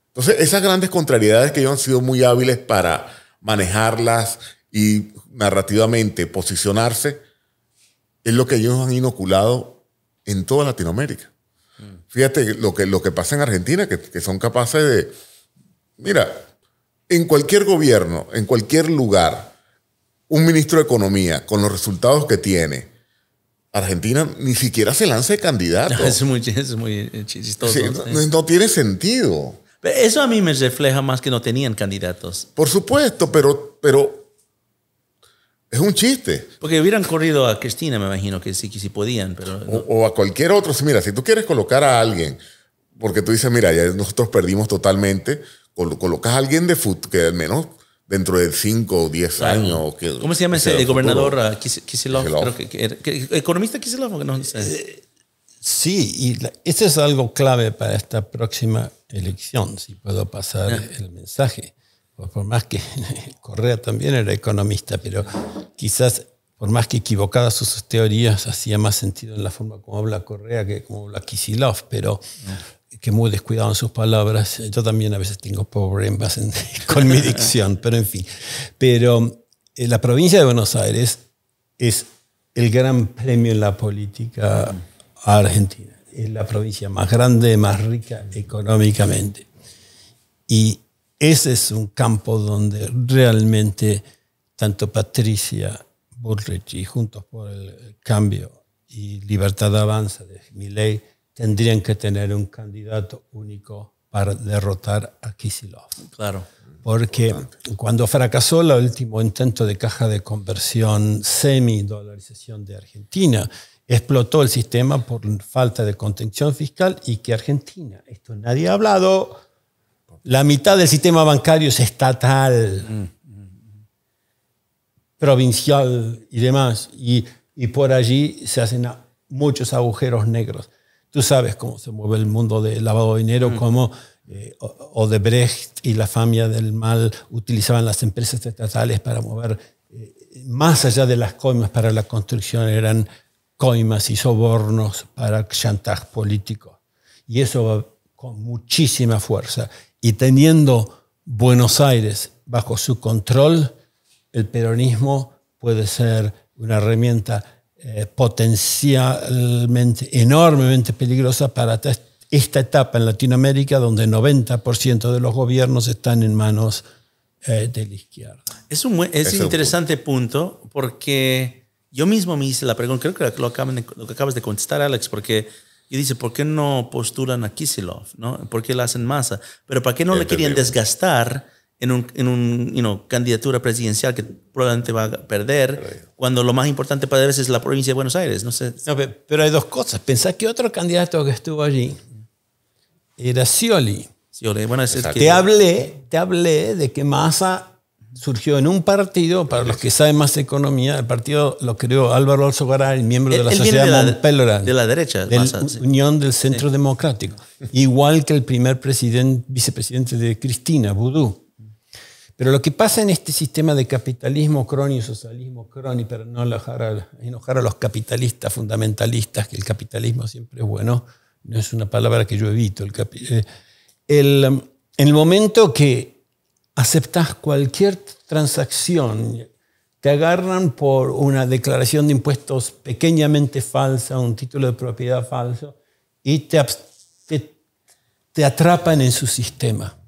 Entonces, esas grandes contrariedades que ellos han sido muy hábiles para manejarlas y narrativamente posicionarse, es lo que ellos han inoculado en toda Latinoamérica. Fíjate lo que, lo que pasa en Argentina, que, que son capaces de... Mira, en cualquier gobierno, en cualquier lugar, un ministro de Economía, con los resultados que tiene, Argentina ni siquiera se lanza de candidato. Es muy, es muy eh, chistoso. Sí, no, no tiene sentido. Pero Eso a mí me refleja más que no tenían candidatos. Por supuesto, pero, pero es un chiste. Porque hubieran corrido a Cristina, me imagino que sí, que sí podían, pero no. O, o a cualquier otro. Mira, si tú quieres colocar a alguien, porque tú dices, mira, ya nosotros perdimos totalmente, col- colocas a alguien de fútbol que al menos dentro de 5 o 10 años. o que- ¿Cómo se llama ese el gobernador? ah, Kis- Kisilov. Kisilov. creo que- ¿Economista Kisilov? No sé. Sí, y la- eso es algo clave para esta próxima elección, si puedo pasar el mensaje. Por, por más que Correa también era economista, pero quizás por más que equivocadas sus teorías, hacía más sentido en la forma como habla Correa que como habla Kisilov, pero que muy descuidado en sus palabras. Yo también a veces tengo problemas en- con mi dicción, pero en fin. Pero eh, la provincia de Buenos Aires es el gran premio en la política argentina. Es la provincia más grande, más rica económicamente. Y ese es un campo donde realmente tanto Patricia Bullrich y Juntos por el Cambio y Libertad Avanza de Milei tendrían que tener un candidato único para derrotar a Kisilov Claro. porque cuando fracasó el último intento de caja de conversión semi-dolarización de Argentina, explotó el sistema por falta de contención fiscal y que Argentina, esto nadie ha hablado, la mitad del sistema bancario es estatal, provincial y demás, y, y por allí se hacen muchos agujeros negros. Tú sabes cómo se mueve el mundo del lavado de dinero, cómo eh, Odebrecht y la familia del mal utilizaban las empresas estatales para mover, eh, más allá de las coimas para la construcción, eran coimas y sobornos para chantaje político. Y eso va con muchísima fuerza. Y teniendo Buenos Aires bajo su control, el peronismo puede ser una herramienta eh, potencialmente, enormemente peligrosa para esta etapa en Latinoamérica donde 90% de los gobiernos están en manos eh, de la izquierda. Es un, buen- es un interesante punto porque yo mismo me hice la pregunta, creo que lo, acaban de- lo que acabas de contestar, Alex, porque yo dice, ¿por qué no postulan a Kisilov? ¿no? ¿Por qué la hacen masa? Pero ¿para qué no le querían desgastar en un, en un you know, candidatura presidencial que probablemente va a perder cuando lo más importante para ellos es la provincia de Buenos Aires? No sé. No, pe- pero hay dos cosas. Pensá que otro candidato que estuvo allí era Scioli. Sí, ole, bueno, es, que- Te hablé, te hablé de que Massa surgió en un partido, para los que saben más economía, el partido lo creó Álvaro Alzogaray, miembro de la Sociedad de la- Montpellier. de la derecha, de la sí. Unión del Centro Democrático. Igual que el primer presidente, vicepresidente de Cristina, Vudú. Pero lo que pasa en este sistema de capitalismo crónico, socialismo crónico, para no enojar a, enojar a los capitalistas fundamentalistas, que el capitalismo siempre es bueno, no es una palabra que yo evito. El, eh, el, um, en el momento que aceptas cualquier transacción, te agarran por una declaración de impuestos pequeñamente falsa, un título de propiedad falso, y te, te, te atrapan en su sistema.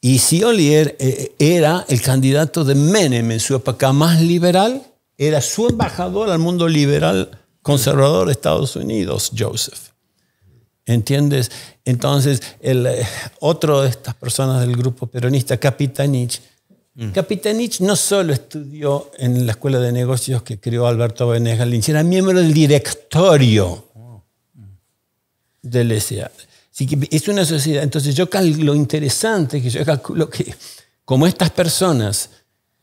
Y Scioli er- eh, era el candidato de Menem en su época más liberal, era su embajador al mundo liberal conservador de Estados Unidos, Joseph. ¿Entiendes? Entonces, el, eh, otro de estas personas del grupo peronista, Capitanich, Capitanich no solo estudió en la escuela de negocios que creó Alberto Venegas Lynch, era miembro del directorio del SA. Así que es una sociedad. Entonces, yo lo interesante es que yo calculo que, como estas personas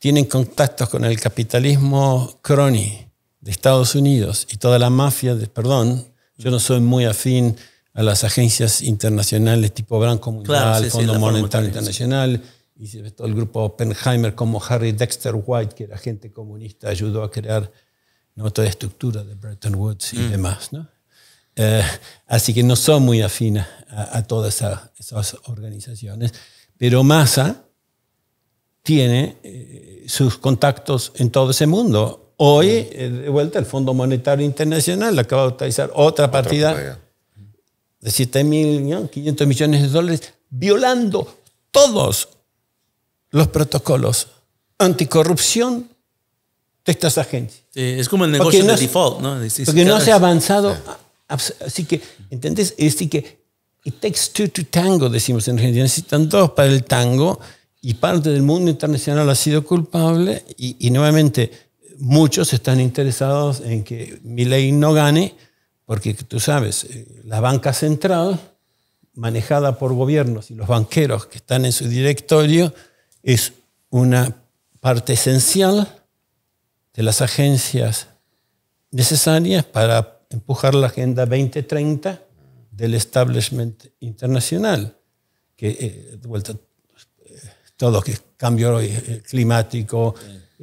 tienen contactos con el capitalismo crony de Estados Unidos y toda la mafia, de, perdón, yo no soy muy afín a las agencias internacionales tipo Banco Mundial, Claro, sí, sí, Fondo Fondo Monetario sí. Internacional, y ve todo el grupo Oppenheimer, como Harry Dexter White, que era agente comunista, ayudó a crear ¿no? toda la estructura de Bretton Woods Mm. y demás. ¿no? Eh, así que no soy muy afín a, a todas esa- esas organizaciones, pero Massa tiene eh, sus contactos en todo ese mundo. Hoy, eh, de vuelta, el Fondo Monetario Internacional acaba de utilizar otra partida de 7.500 millones de dólares, violando todos los protocolos anticorrupción de estas agencias. Sí, es como el negocio no de default, ¿no? Porque no se ha avanzado. Así que, ¿entendés? Así que, it takes two to tango, decimos en Argentina. Necesitan dos para el tango y parte del mundo internacional ha sido culpable y, y nuevamente muchos están interesados en que Milei no gane porque tú sabes, eh, la banca central manejada por gobiernos y los banqueros que están en su directorio es una parte esencial de las agencias necesarias para empujar la Agenda 2030 del establishment internacional, que eh, de vuelta eh, todo que cambio eh, climático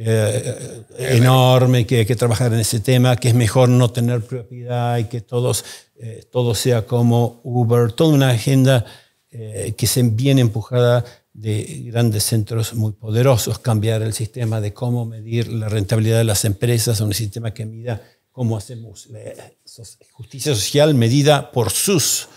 eh, eh, enorme, que hay que trabajar en ese tema, que es mejor no tener propiedad y que todos, eh, todo sea como Uber, toda una agenda que se viene empujada de grandes centros muy poderosos, cambiar el sistema de cómo medir la rentabilidad de las empresas a un sistema que mida cómo hacemos eh, justicia social medida por sus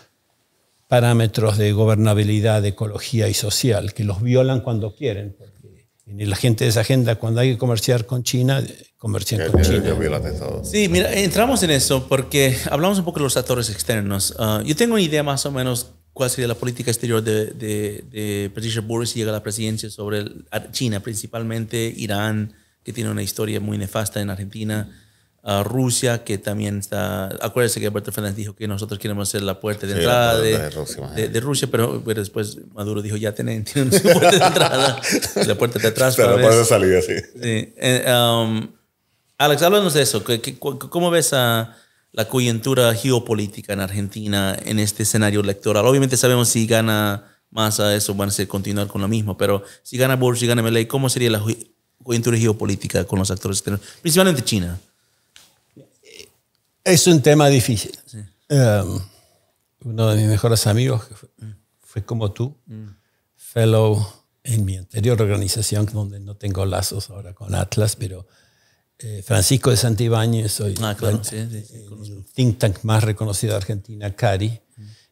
parámetros de gobernabilidad, de ecología y social, que los violan cuando quieren. Porque en la gente de esa agenda, cuando hay que comerciar con China, eh, comercian Que- con que- China. que. Sí, mira, entramos en eso porque hablamos un poco de los actores externos. Ah, yo tengo una idea más o menos cuál sería la política exterior de, de, de Patricia Bullrich si llega a la presidencia sobre el- China, principalmente Irán, que tiene una historia muy nefasta en Argentina, a Rusia, que también está... Acuérdense que Alberto Fernández dijo que nosotros queremos ser la puerta de Sí, entrada de, de Rusia, de- de Rusia, pero, pero después Maduro dijo, ya tienen, tienen su puerta de entrada, la puerta de atrás. Pero para salí así. Sí. Eh, um, Alex, háblanos de eso. ¿Qué- qué- cu- ¿Cómo ves a la coyuntura geopolítica en Argentina en este escenario electoral? Obviamente sabemos si gana Massa, eso van a ser continuar con lo mismo, pero si gana Bush, si gana Milei, ¿cómo sería la coyuntura geopolítica con los actores? Principalmente China. Es un tema difícil. Um, uno de mis mejores amigos que fue, fue como tú, fellow en mi anterior organización, donde no tengo lazos ahora con Atlas, pero eh, Francisco de Santibáñez, soy Ah, claro, el- sí, sí, el think tank más reconocido de Argentina, CARI,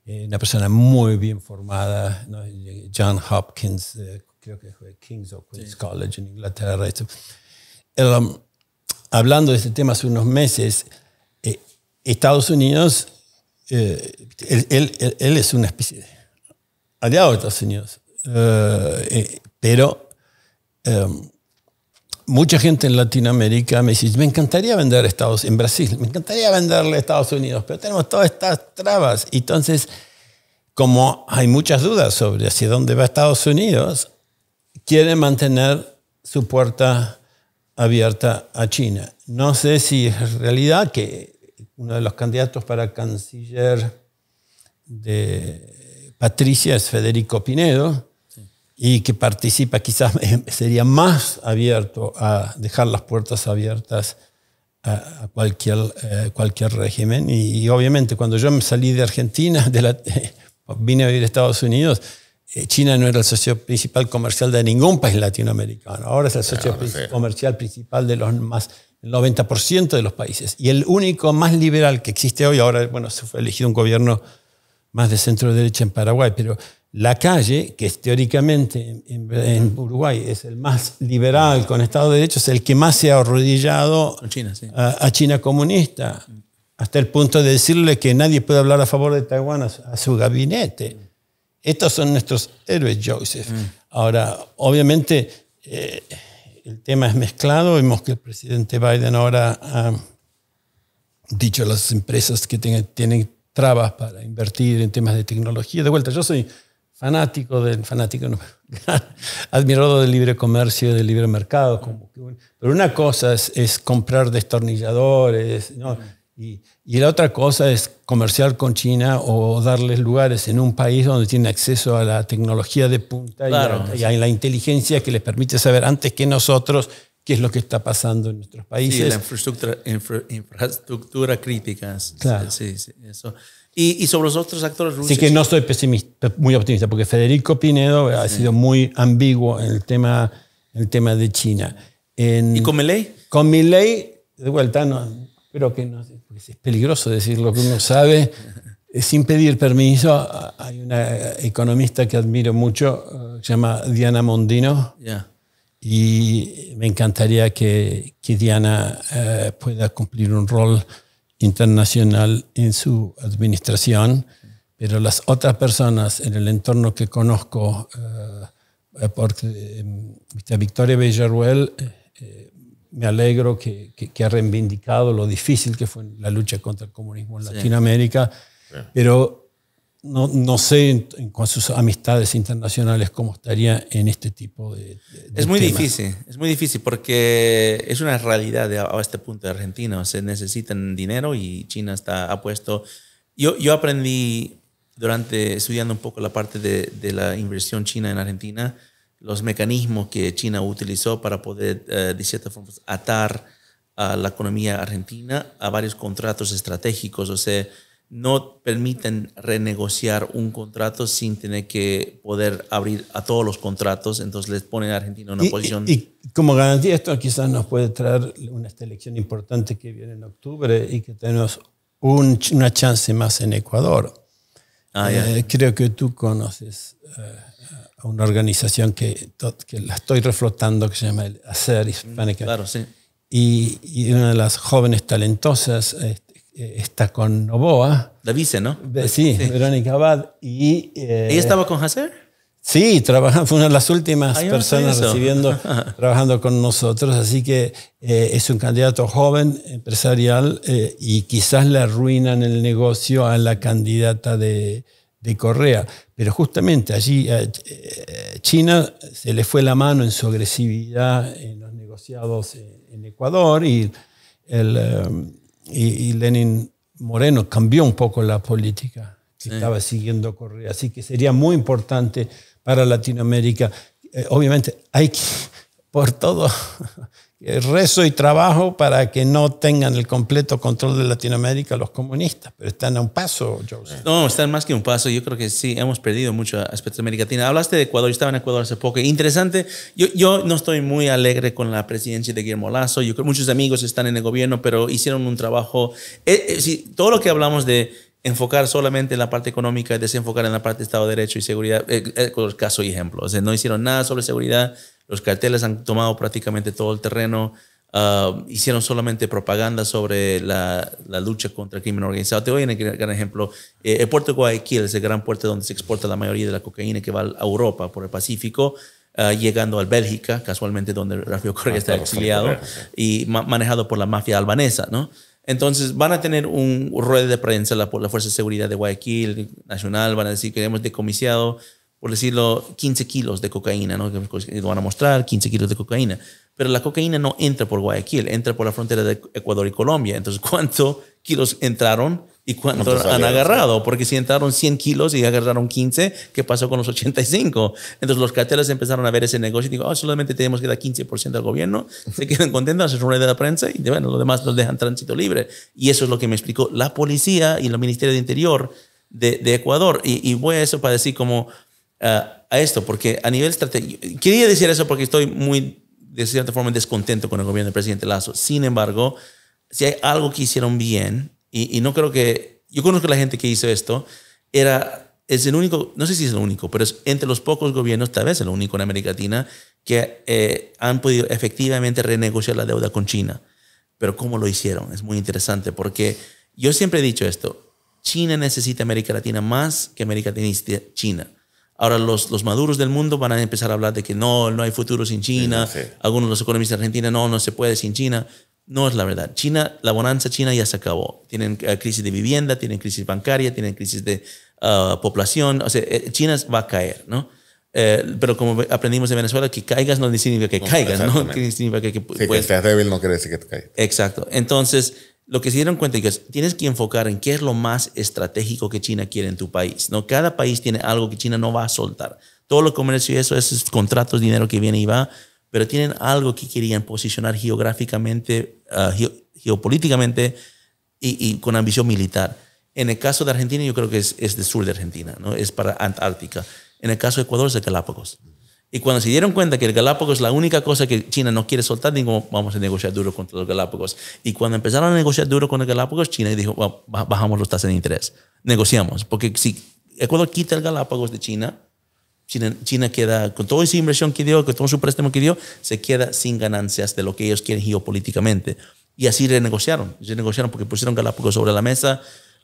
eh, una persona muy bien formada, ¿no? Eh, John Hopkins, eh, creo que fue King's o Queen's College en Inglaterra. El, um, hablando de este tema hace unos meses, Estados Unidos, eh, él, él- él- es una especie de aliado de Estados Unidos, Eh, eh, pero eh, mucha gente en Latinoamérica me dice, me encantaría vender Estados en Brasil, me encantaría venderle a Estados Unidos, pero tenemos todas estas trabas. Entonces, como hay muchas dudas sobre hacia dónde va Estados Unidos, quiere mantener su puerta abierta a China. No sé si es realidad que uno de los candidatos para canciller de Patricia es Federico Pinedo y que participa quizás sería más abierto a dejar las puertas abiertas a, cualquier, eh, cualquier régimen. Y, y obviamente cuando yo me salí de Argentina, de la, vine a vivir a Estados Unidos, eh, China no era el socio principal comercial de ningún país latinoamericano. Ahora es el socio comercial principal de los más, el 90% de los países. Y el único más liberal que existe hoy, ahora, bueno, se fue elegido un gobierno más de centro derecha en Paraguay, pero la calle, que es teóricamente en, en Uruguay es el más liberal con Estado de Derecho, es el que más se ha arrodillado China, sí. a, a China comunista, hasta el punto de decirle que nadie puede hablar a favor de Taiwán a, su- a su gabinete. Estos son nuestros héroes, Joseph. Ahora, obviamente, eh, el tema es mezclado. Vemos que el presidente Biden ahora ha dicho a las empresas que tengan- tienen trabas para invertir en temas de tecnología. De vuelta, yo soy fanático del fanático, no, del libre comercio, del libre mercado. Como pero una cosa es, es comprar destornilladores, ¿no? Y, y, la otra cosa es comerciar con China o darles lugares en un país donde tiene acceso a la tecnología de punta y, a, la inteligencia que les permite saber antes que nosotros qué es lo que está pasando en nuestros países. Sí, la infraestructura, infraestructura crítica. Claro. Sí, sí, eso. Y, y, sobre los otros actores rusos. Sí que no soy pesimista, muy optimista, porque Federico Pinedo ha sido muy ambiguo en el tema, en el tema de China. ¿Y con Milei? Con Milei, de vuelta, no, creo que no, es peligroso decir lo que uno sabe sin pedir permiso. Hay una economista que admiro mucho, se llama Diana Mondino. Y me encantaría que, que Diana eh, pueda cumplir un rol internacional en su administración, pero las otras personas en el entorno que conozco, eh, porque eh, Victoria Villarruel, me alegro que, que, ha reivindicado lo difícil que fue la lucha contra el comunismo en Latinoamérica, pero no, no sé con sus amistades internacionales cómo estaría en este tipo de... es muy difícil, es muy difícil porque es una realidad a este punto de Argentina. Se necesitan dinero y China está apuesto. Yo, yo aprendí durante estudiando un poco la parte de, de la inversión china en Argentina, los mecanismos que China utilizó para poder, eh, de cierta forma, atar a la economía argentina a varios contratos estratégicos. O sea, no permiten renegociar un contrato sin tener que poder abrir a todos los contratos, entonces les ponen a Argentina en una posición... Y, como garantía esto quizás nos puede traer una elección importante que viene en octubre y que tenemos una chance más en Ecuador. Ah, eh, creo que tú conoces eh, a una organización que, que, la estoy reflotando que se llama el ACER Hispánica. Claro, sí. Y, y, una de las jóvenes talentosas este, eh, está con Novoa. La vice, ¿no? Sí, Verónica Abad. Y, eh, ¿Ella estaba con Hacer? Sí, trabajando, fue una de las últimas personas recibiendo, trabajando con nosotros, así que eh, es un candidato joven, empresarial, y quizás le arruinan el negocio a la candidata de, de Correa. Pero justamente allí China se le fue la mano en su agresividad en los negociados en Ecuador y el y, Lenin Moreno cambió un poco la política que estaba siguiendo Correa. Así que sería muy importante para Latinoamérica. Eh, obviamente hay que, por todo, rezo y trabajo para que no tengan el completo control de Latinoamérica los comunistas, pero están a un paso, Joseph. No, están más que un paso. Yo creo que sí, hemos perdido mucho aspecto de América Latina. Hablaste de Ecuador, yo estaba en Ecuador hace poco. Interesante, yo, yo no estoy muy alegre con la presidencia de Guillermo Lazo. Yo creo muchos amigos están en el gobierno, pero hicieron un trabajo. Eh, eh, todo lo que hablamos de enfocar solamente en la parte económica desenfocar en la parte de Estado de Derecho y seguridad, eh, caso y ejemplo. O no hicieron nada sobre seguridad, los carteles han tomado prácticamente todo el terreno. Uh, hicieron solamente propaganda sobre la, la, lucha contra el crimen organizado. Te doy un gran ejemplo. Eh, el puerto de Guayaquil es el gran puerto donde se exporta la mayoría de la cocaína que va a Europa por el Pacífico. Uh, llegando a Bélgica, casualmente donde Rafael Correa ah, está exiliado, y manejado por la mafia albanesa, ¿no? Entonces van a tener un rueda de prensa la, por la Fuerza de Seguridad de Guayaquil Nacional, van a decir que hemos decomisado por decirlo, 15 kilos de cocaína, ¿no? Que van a mostrar 15 kilos de cocaína. Pero la cocaína no entra por Guayaquil, entra por la frontera de Ecuador y Colombia. Entonces, ¿cuántos kilos entraron y cuántos han agarrado? Porque si entraron 100 kilos y agarraron 15, ¿qué pasó con los 85? Entonces, los carteles empezaron a ver ese negocio y digo, oh, solamente tenemos que dar 15% al gobierno. Se quedan contentos, hacen rueda de prensa y bueno, los demás los dejan tránsito libre. Y eso es lo que me explicó la policía y el Ministerio de Interior de, de Ecuador. Y, y voy a eso para decir como a esto, porque a nivel estratégico, quería decir eso porque estoy muy, de cierta forma, descontento con el gobierno del presidente Lazo. Sin embargo, si hay algo que hicieron bien, y, no creo que, yo conozco a la gente que hizo esto, era, es el único, no sé si es el único, pero es entre los pocos gobiernos, tal vez el único en América Latina, que eh, han podido efectivamente renegociar la deuda con China. Pero ¿cómo lo hicieron? Es muy interesante porque yo siempre he dicho esto, China necesita América Latina más que América Latina China. Ahora los, los maduros del mundo van a empezar a hablar de que no, no hay futuro sin China. Algunos de los economistas argentinos, no, no se puede sin China. No es la verdad. China, la bonanza china ya se acabó. Tienen eh, crisis de vivienda, tienen crisis bancaria, tienen crisis de uh, población. O sea, eh, China va a caer, ¿no? Eh, pero como aprendimos de Venezuela, que caigas no significa que caigas, ¿no? Que significa que, que Sí, que puedes- seas débil no quiere decir que te caigas. Exacto. Entonces, lo que se dieron cuenta es que tienes que enfocar en qué es lo más estratégico que China quiere en tu país. ¿no? Cada país tiene algo que China no va a soltar. Todo lo comercio y eso, esos contratos, dinero que viene y va, pero tienen algo que querían posicionar geográficamente, ah, geo- geopolíticamente y, y con ambición militar. En el caso de Argentina, yo creo que es, es del sur de Argentina, ¿no? es para Antártica. En el caso de Ecuador es de Galápagos. Y cuando se dieron cuenta que el Galápagos es la única cosa que China no quiere soltar, digo, vamos a negociar duro con los Galápagos. Y cuando empezaron a negociar duro con el Galápagos, China dijo, "Bueno, ba- bajamos los tasas de interés. Negociamos. Porque si Ecuador quita el Galápagos de China, China, China queda, con toda esa inversión que dio, con todo su préstamo que dio, se queda sin ganancias de lo que ellos quieren geopolíticamente. Y así renegociaron. Renegociaron porque pusieron Galápagos sobre la mesa.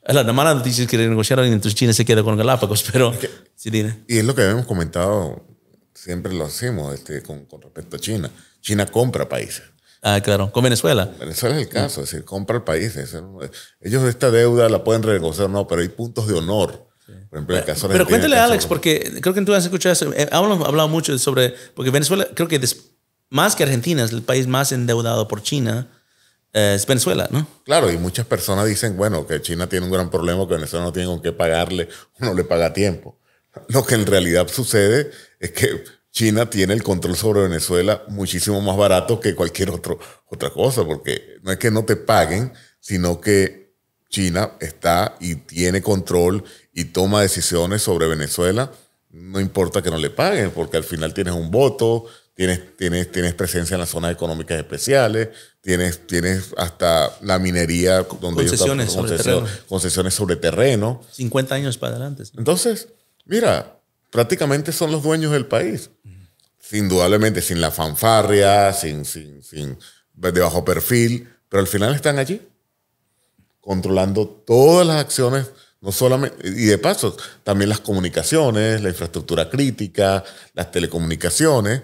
La, la mala noticia es que renegociaron y entonces China se queda con Galápagos, pero... Sí, dime. Y es lo que habíamos comentado, siempre lo hacemos este, con, con respecto a China. China compra países. Ah, claro. Con Venezuela. Venezuela es el caso, es decir, compra el país. Eso- Ellos esta deuda la pueden renegociar, no, pero hay puntos de honor. Por ejemplo, el caso Pero cuéntale el caso- Alex, porque creo que tú has escuchado eso. Eh, hablado mucho sobre. Porque Venezuela, creo que des- más que Argentina, es el país más endeudado por China. eh, es Venezuela, ¿no? Claro, y muchas personas dicen, bueno, que China tiene un gran problema, que Venezuela no tiene con qué pagarle, o no le paga a tiempo. Lo que en realidad sucede es que China tiene el control sobre Venezuela muchísimo más barato que cualquier otro, otra cosa, porque no es que no te paguen, sino que China está y tiene control y toma decisiones sobre Venezuela, no importa que no le paguen, porque al final tienes un voto, tienes, tienes, tienes presencia en las zonas económicas especiales, tienes, tienes hasta la minería donde ellos Concesiones sobre terreno. concesiones sobre terreno. 50 años para adelante. Entonces, mira, prácticamente son los dueños del país. Indudablemente, sin la fanfarria, sin, sin, sin de bajo perfil, pero al final están allí, controlando todas las acciones, no solamente, y de paso, también las comunicaciones, la infraestructura crítica, las telecomunicaciones,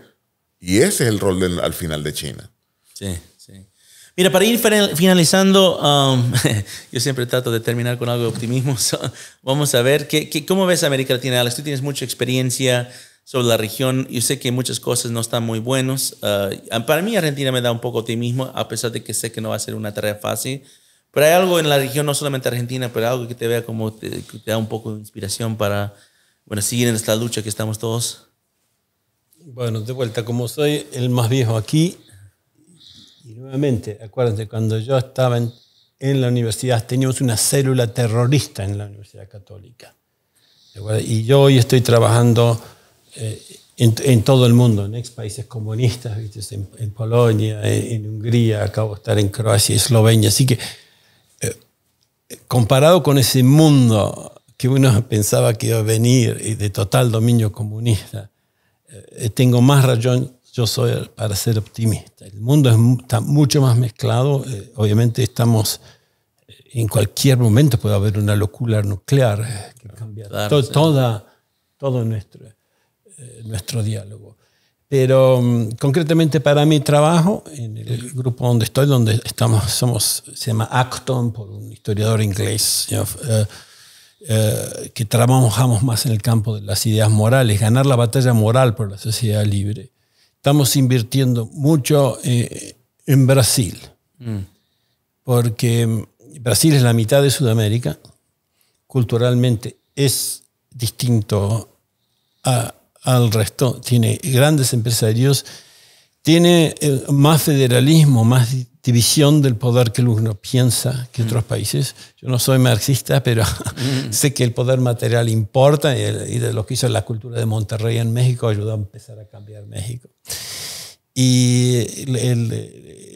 y ese es el rol al final de China. Sí. Mira, para ir final- finalizando, um, yo siempre trato de terminar con algo de optimismo. So, vamos a ver, ¿qué, qué, cómo ves América Latina, Alex? Tú tienes mucha experiencia sobre la región. Yo sé que muchas cosas no están muy buenas. Uh, para mí Argentina me da un poco de optimismo, a pesar de que sé que no va a ser una tarea fácil. Pero hay algo en la región, no solamente Argentina, pero algo que te vea como te, que te da un poco de inspiración para bueno, seguir en esta lucha que estamos todos. Bueno, de vuelta, como soy el más viejo aquí, y nuevamente, acuérdense, cuando yo estaba en, en la universidad, teníamos una célula terrorista en la Universidad Católica. Y yo hoy estoy trabajando eh, en, en todo el mundo, en ex países comunistas, ¿viste? En, en Polonia, en, en Hungría, acabo de estar en Croacia y Eslovenia. Así que, eh, comparado con ese mundo que uno pensaba que iba a venir de total dominio comunista, eh, tengo más razón yo soy para ser optimista. El mundo es, está mucho más mezclado. eh, obviamente estamos, eh, en cualquier momento puede haber una locura nuclear eh, que cambia Claro, to- sí. toda, todo nuestro, eh, nuestro diálogo. Pero mm, concretamente para mi trabajo, en el grupo donde estoy, donde estamos, somos, se llama Acton, por un historiador inglés, you know, eh, eh, que trabajamos más en el campo de las ideas morales, ganar la batalla moral por la sociedad libre. Estamos invirtiendo mucho eh, en Brasil, porque mm, Brasil es la mitad de Sudamérica, culturalmente es distinto a- al resto, tiene grandes empresarios, tiene eh, más federalismo, más división del poder que uno piensa que otros países. Yo no soy marxista, pero sé que el poder material importa y de lo que hizo la cultura de Monterrey en México ayudó a empezar a cambiar México. Y el, el-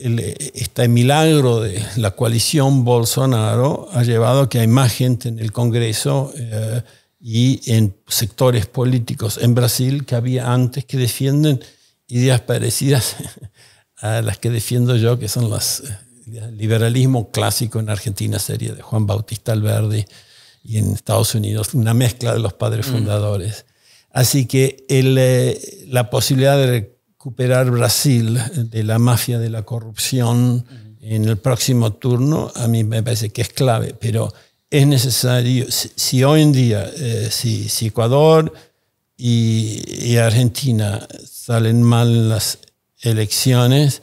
el- este milagro de la coalición Bolsonaro ha llevado a que hay más gente en el Congreso eh, y en sectores políticos en Brasil que había antes que defienden ideas parecidas a las que defiendo yo, que son las eh, el liberalismo clásico en Argentina sería de Juan Bautista Alberdi y en Estados Unidos una mezcla de los padres fundadores. Así que el, eh, la posibilidad de recuperar Brasil de la mafia de la corrupción en el próximo turno a mí me parece que es clave, pero es necesario, si, hoy en día, eh, si, Ecuador y, Argentina salen mal las elecciones,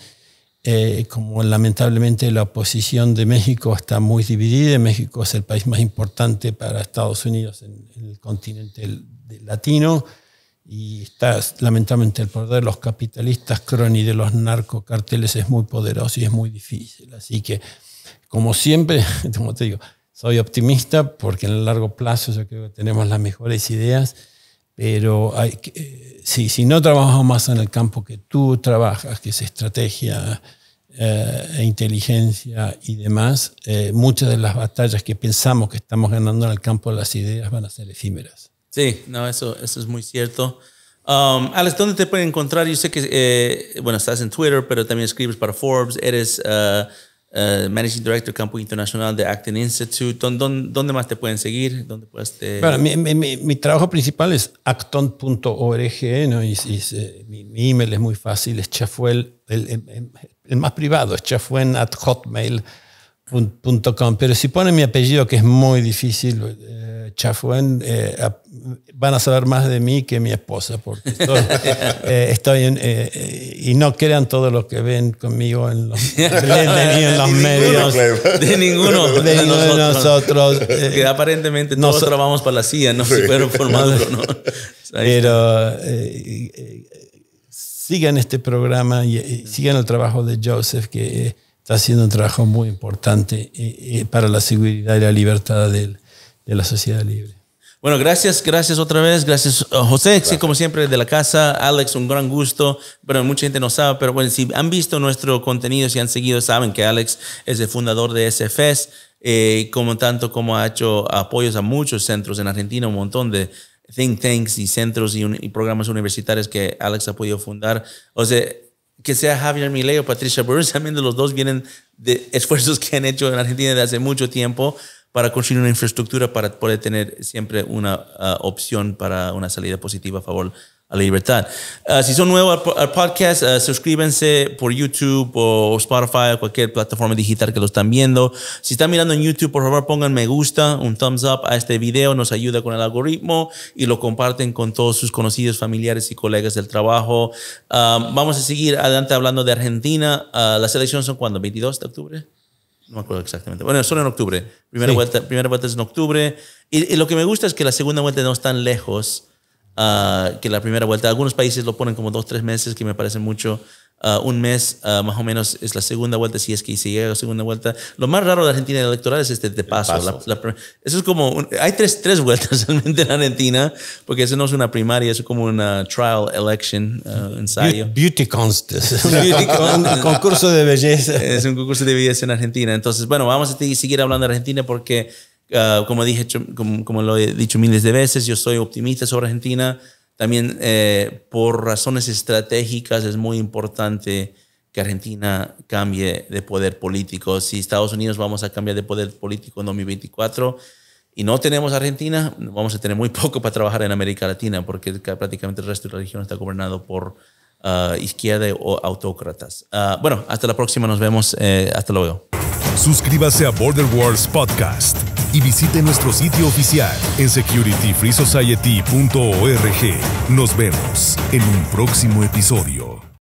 eh, como lamentablemente la oposición de México está muy dividida, México es el país más importante para Estados Unidos en, el continente latino, y está lamentablemente el poder de los capitalistas crony de los narcocarteles es muy poderoso y es muy difícil. Así que, como siempre, como te digo, soy optimista porque en el largo plazo yo creo que tenemos las mejores ideas, pero hay eh, si, no trabajamos más en el campo que tú trabajas, que es estrategia, eh, e inteligencia y demás, eh, muchas de las batallas que pensamos que estamos ganando en el campo de las ideas van a ser efímeras. Sí, no, eso, eso es muy cierto. Um, Alex, ¿dónde te pueden encontrar? Yo sé que, bueno, estás en Twitter, pero también escribes para Forbes, eres uh, Managing Director Campo Internacional de Acting Institute. ¿Dónde, dónde más te pueden seguir? ¿Dónde puedes bueno, mi, mi, mi, trabajo principal es acton.org, ¿no? y, mi, email es muy fácil, es chafuel, el, más privado, es chafuel at hotmail.com. Pero si ponen mi apellido, que es muy difícil, eh, Chafuen, eh, van a saber más de mí que mi esposa, porque estoy, eh, estoy en, eh, eh, y no crean todo lo que ven conmigo en los, en los medios. De ninguno. De ninguno de nosotros. que aparentemente todos trabajamos para la CIA, no se fueron formados, ¿no? Pero sigan este programa y, sigan el trabajo de Joseph, que está haciendo un trabajo muy importante para la seguridad y la libertad de la sociedad libre. Bueno, gracias, gracias otra vez. Gracias, uh, José, como siempre, de la casa. Alex, un gran gusto. Bueno, mucha gente no sabe, pero bueno, si han visto nuestro contenido, si han seguido, saben que Alex es el fundador de SFS, eh, como tanto como ha hecho apoyos a muchos centros en Argentina, un montón de think tanks y centros y, programas universitarios que Alex ha podido fundar. O sea, que sea Javier Milei o Patricia Burns, también de los dos vienen de esfuerzos que han hecho en Argentina desde hace mucho tiempo para construir una infraestructura para poder tener siempre una uh, opción para una salida positiva a favor a la libertad. Uh, si son nuevos al, podcast, uh, suscríbanse por YouTube o Spotify o cualquier plataforma digital que lo están viendo. Si están mirando en YouTube, por favor pongan me gusta, un thumbs up a este video, nos ayuda con el algoritmo y lo comparten con todos sus conocidos, familiares y colegas del trabajo. vamos a seguir adelante hablando de Argentina. las elecciones son cuando, 22 de octubre. No me acuerdo exactamente. Bueno, solo en octubre. Primera, vuelta, primera vuelta es en octubre. Y, lo que me gusta es que la segunda vuelta no es tan lejos ah, que la primera vuelta. Algunos países lo ponen como dos, tres meses, que me parece mucho. Uh, un mes uh, más o menos es la segunda vuelta, si es que se llega a la segunda vuelta. Lo más raro de Argentina electoral es este de paso. eso es como, hay tres, tres vueltas realmente en Argentina, porque eso no es una primaria, es como una trial election, uh, ensayo. Beauty contest, un concurso de belleza. Es un concurso de belleza en Argentina. Entonces, bueno, vamos a seguir hablando de Argentina porque, como dije, como, como lo he dicho miles de veces, yo soy optimista sobre Argentina. También eh, por razones estratégicas es muy importante que Argentina cambie de poder político. Si Estados Unidos vamos a cambiar de poder político en 2024 y no tenemos Argentina, vamos a tener muy poco para trabajar en América Latina porque prácticamente el resto de la región está gobernado por uh, izquierda o autócratas. Uh, bueno, hasta la próxima, nos vemos. Eh, hasta luego. Suscríbase a Border Wars Podcast y visite nuestro sitio oficial en securityfreesociety.org. Nos vemos en un próximo episodio.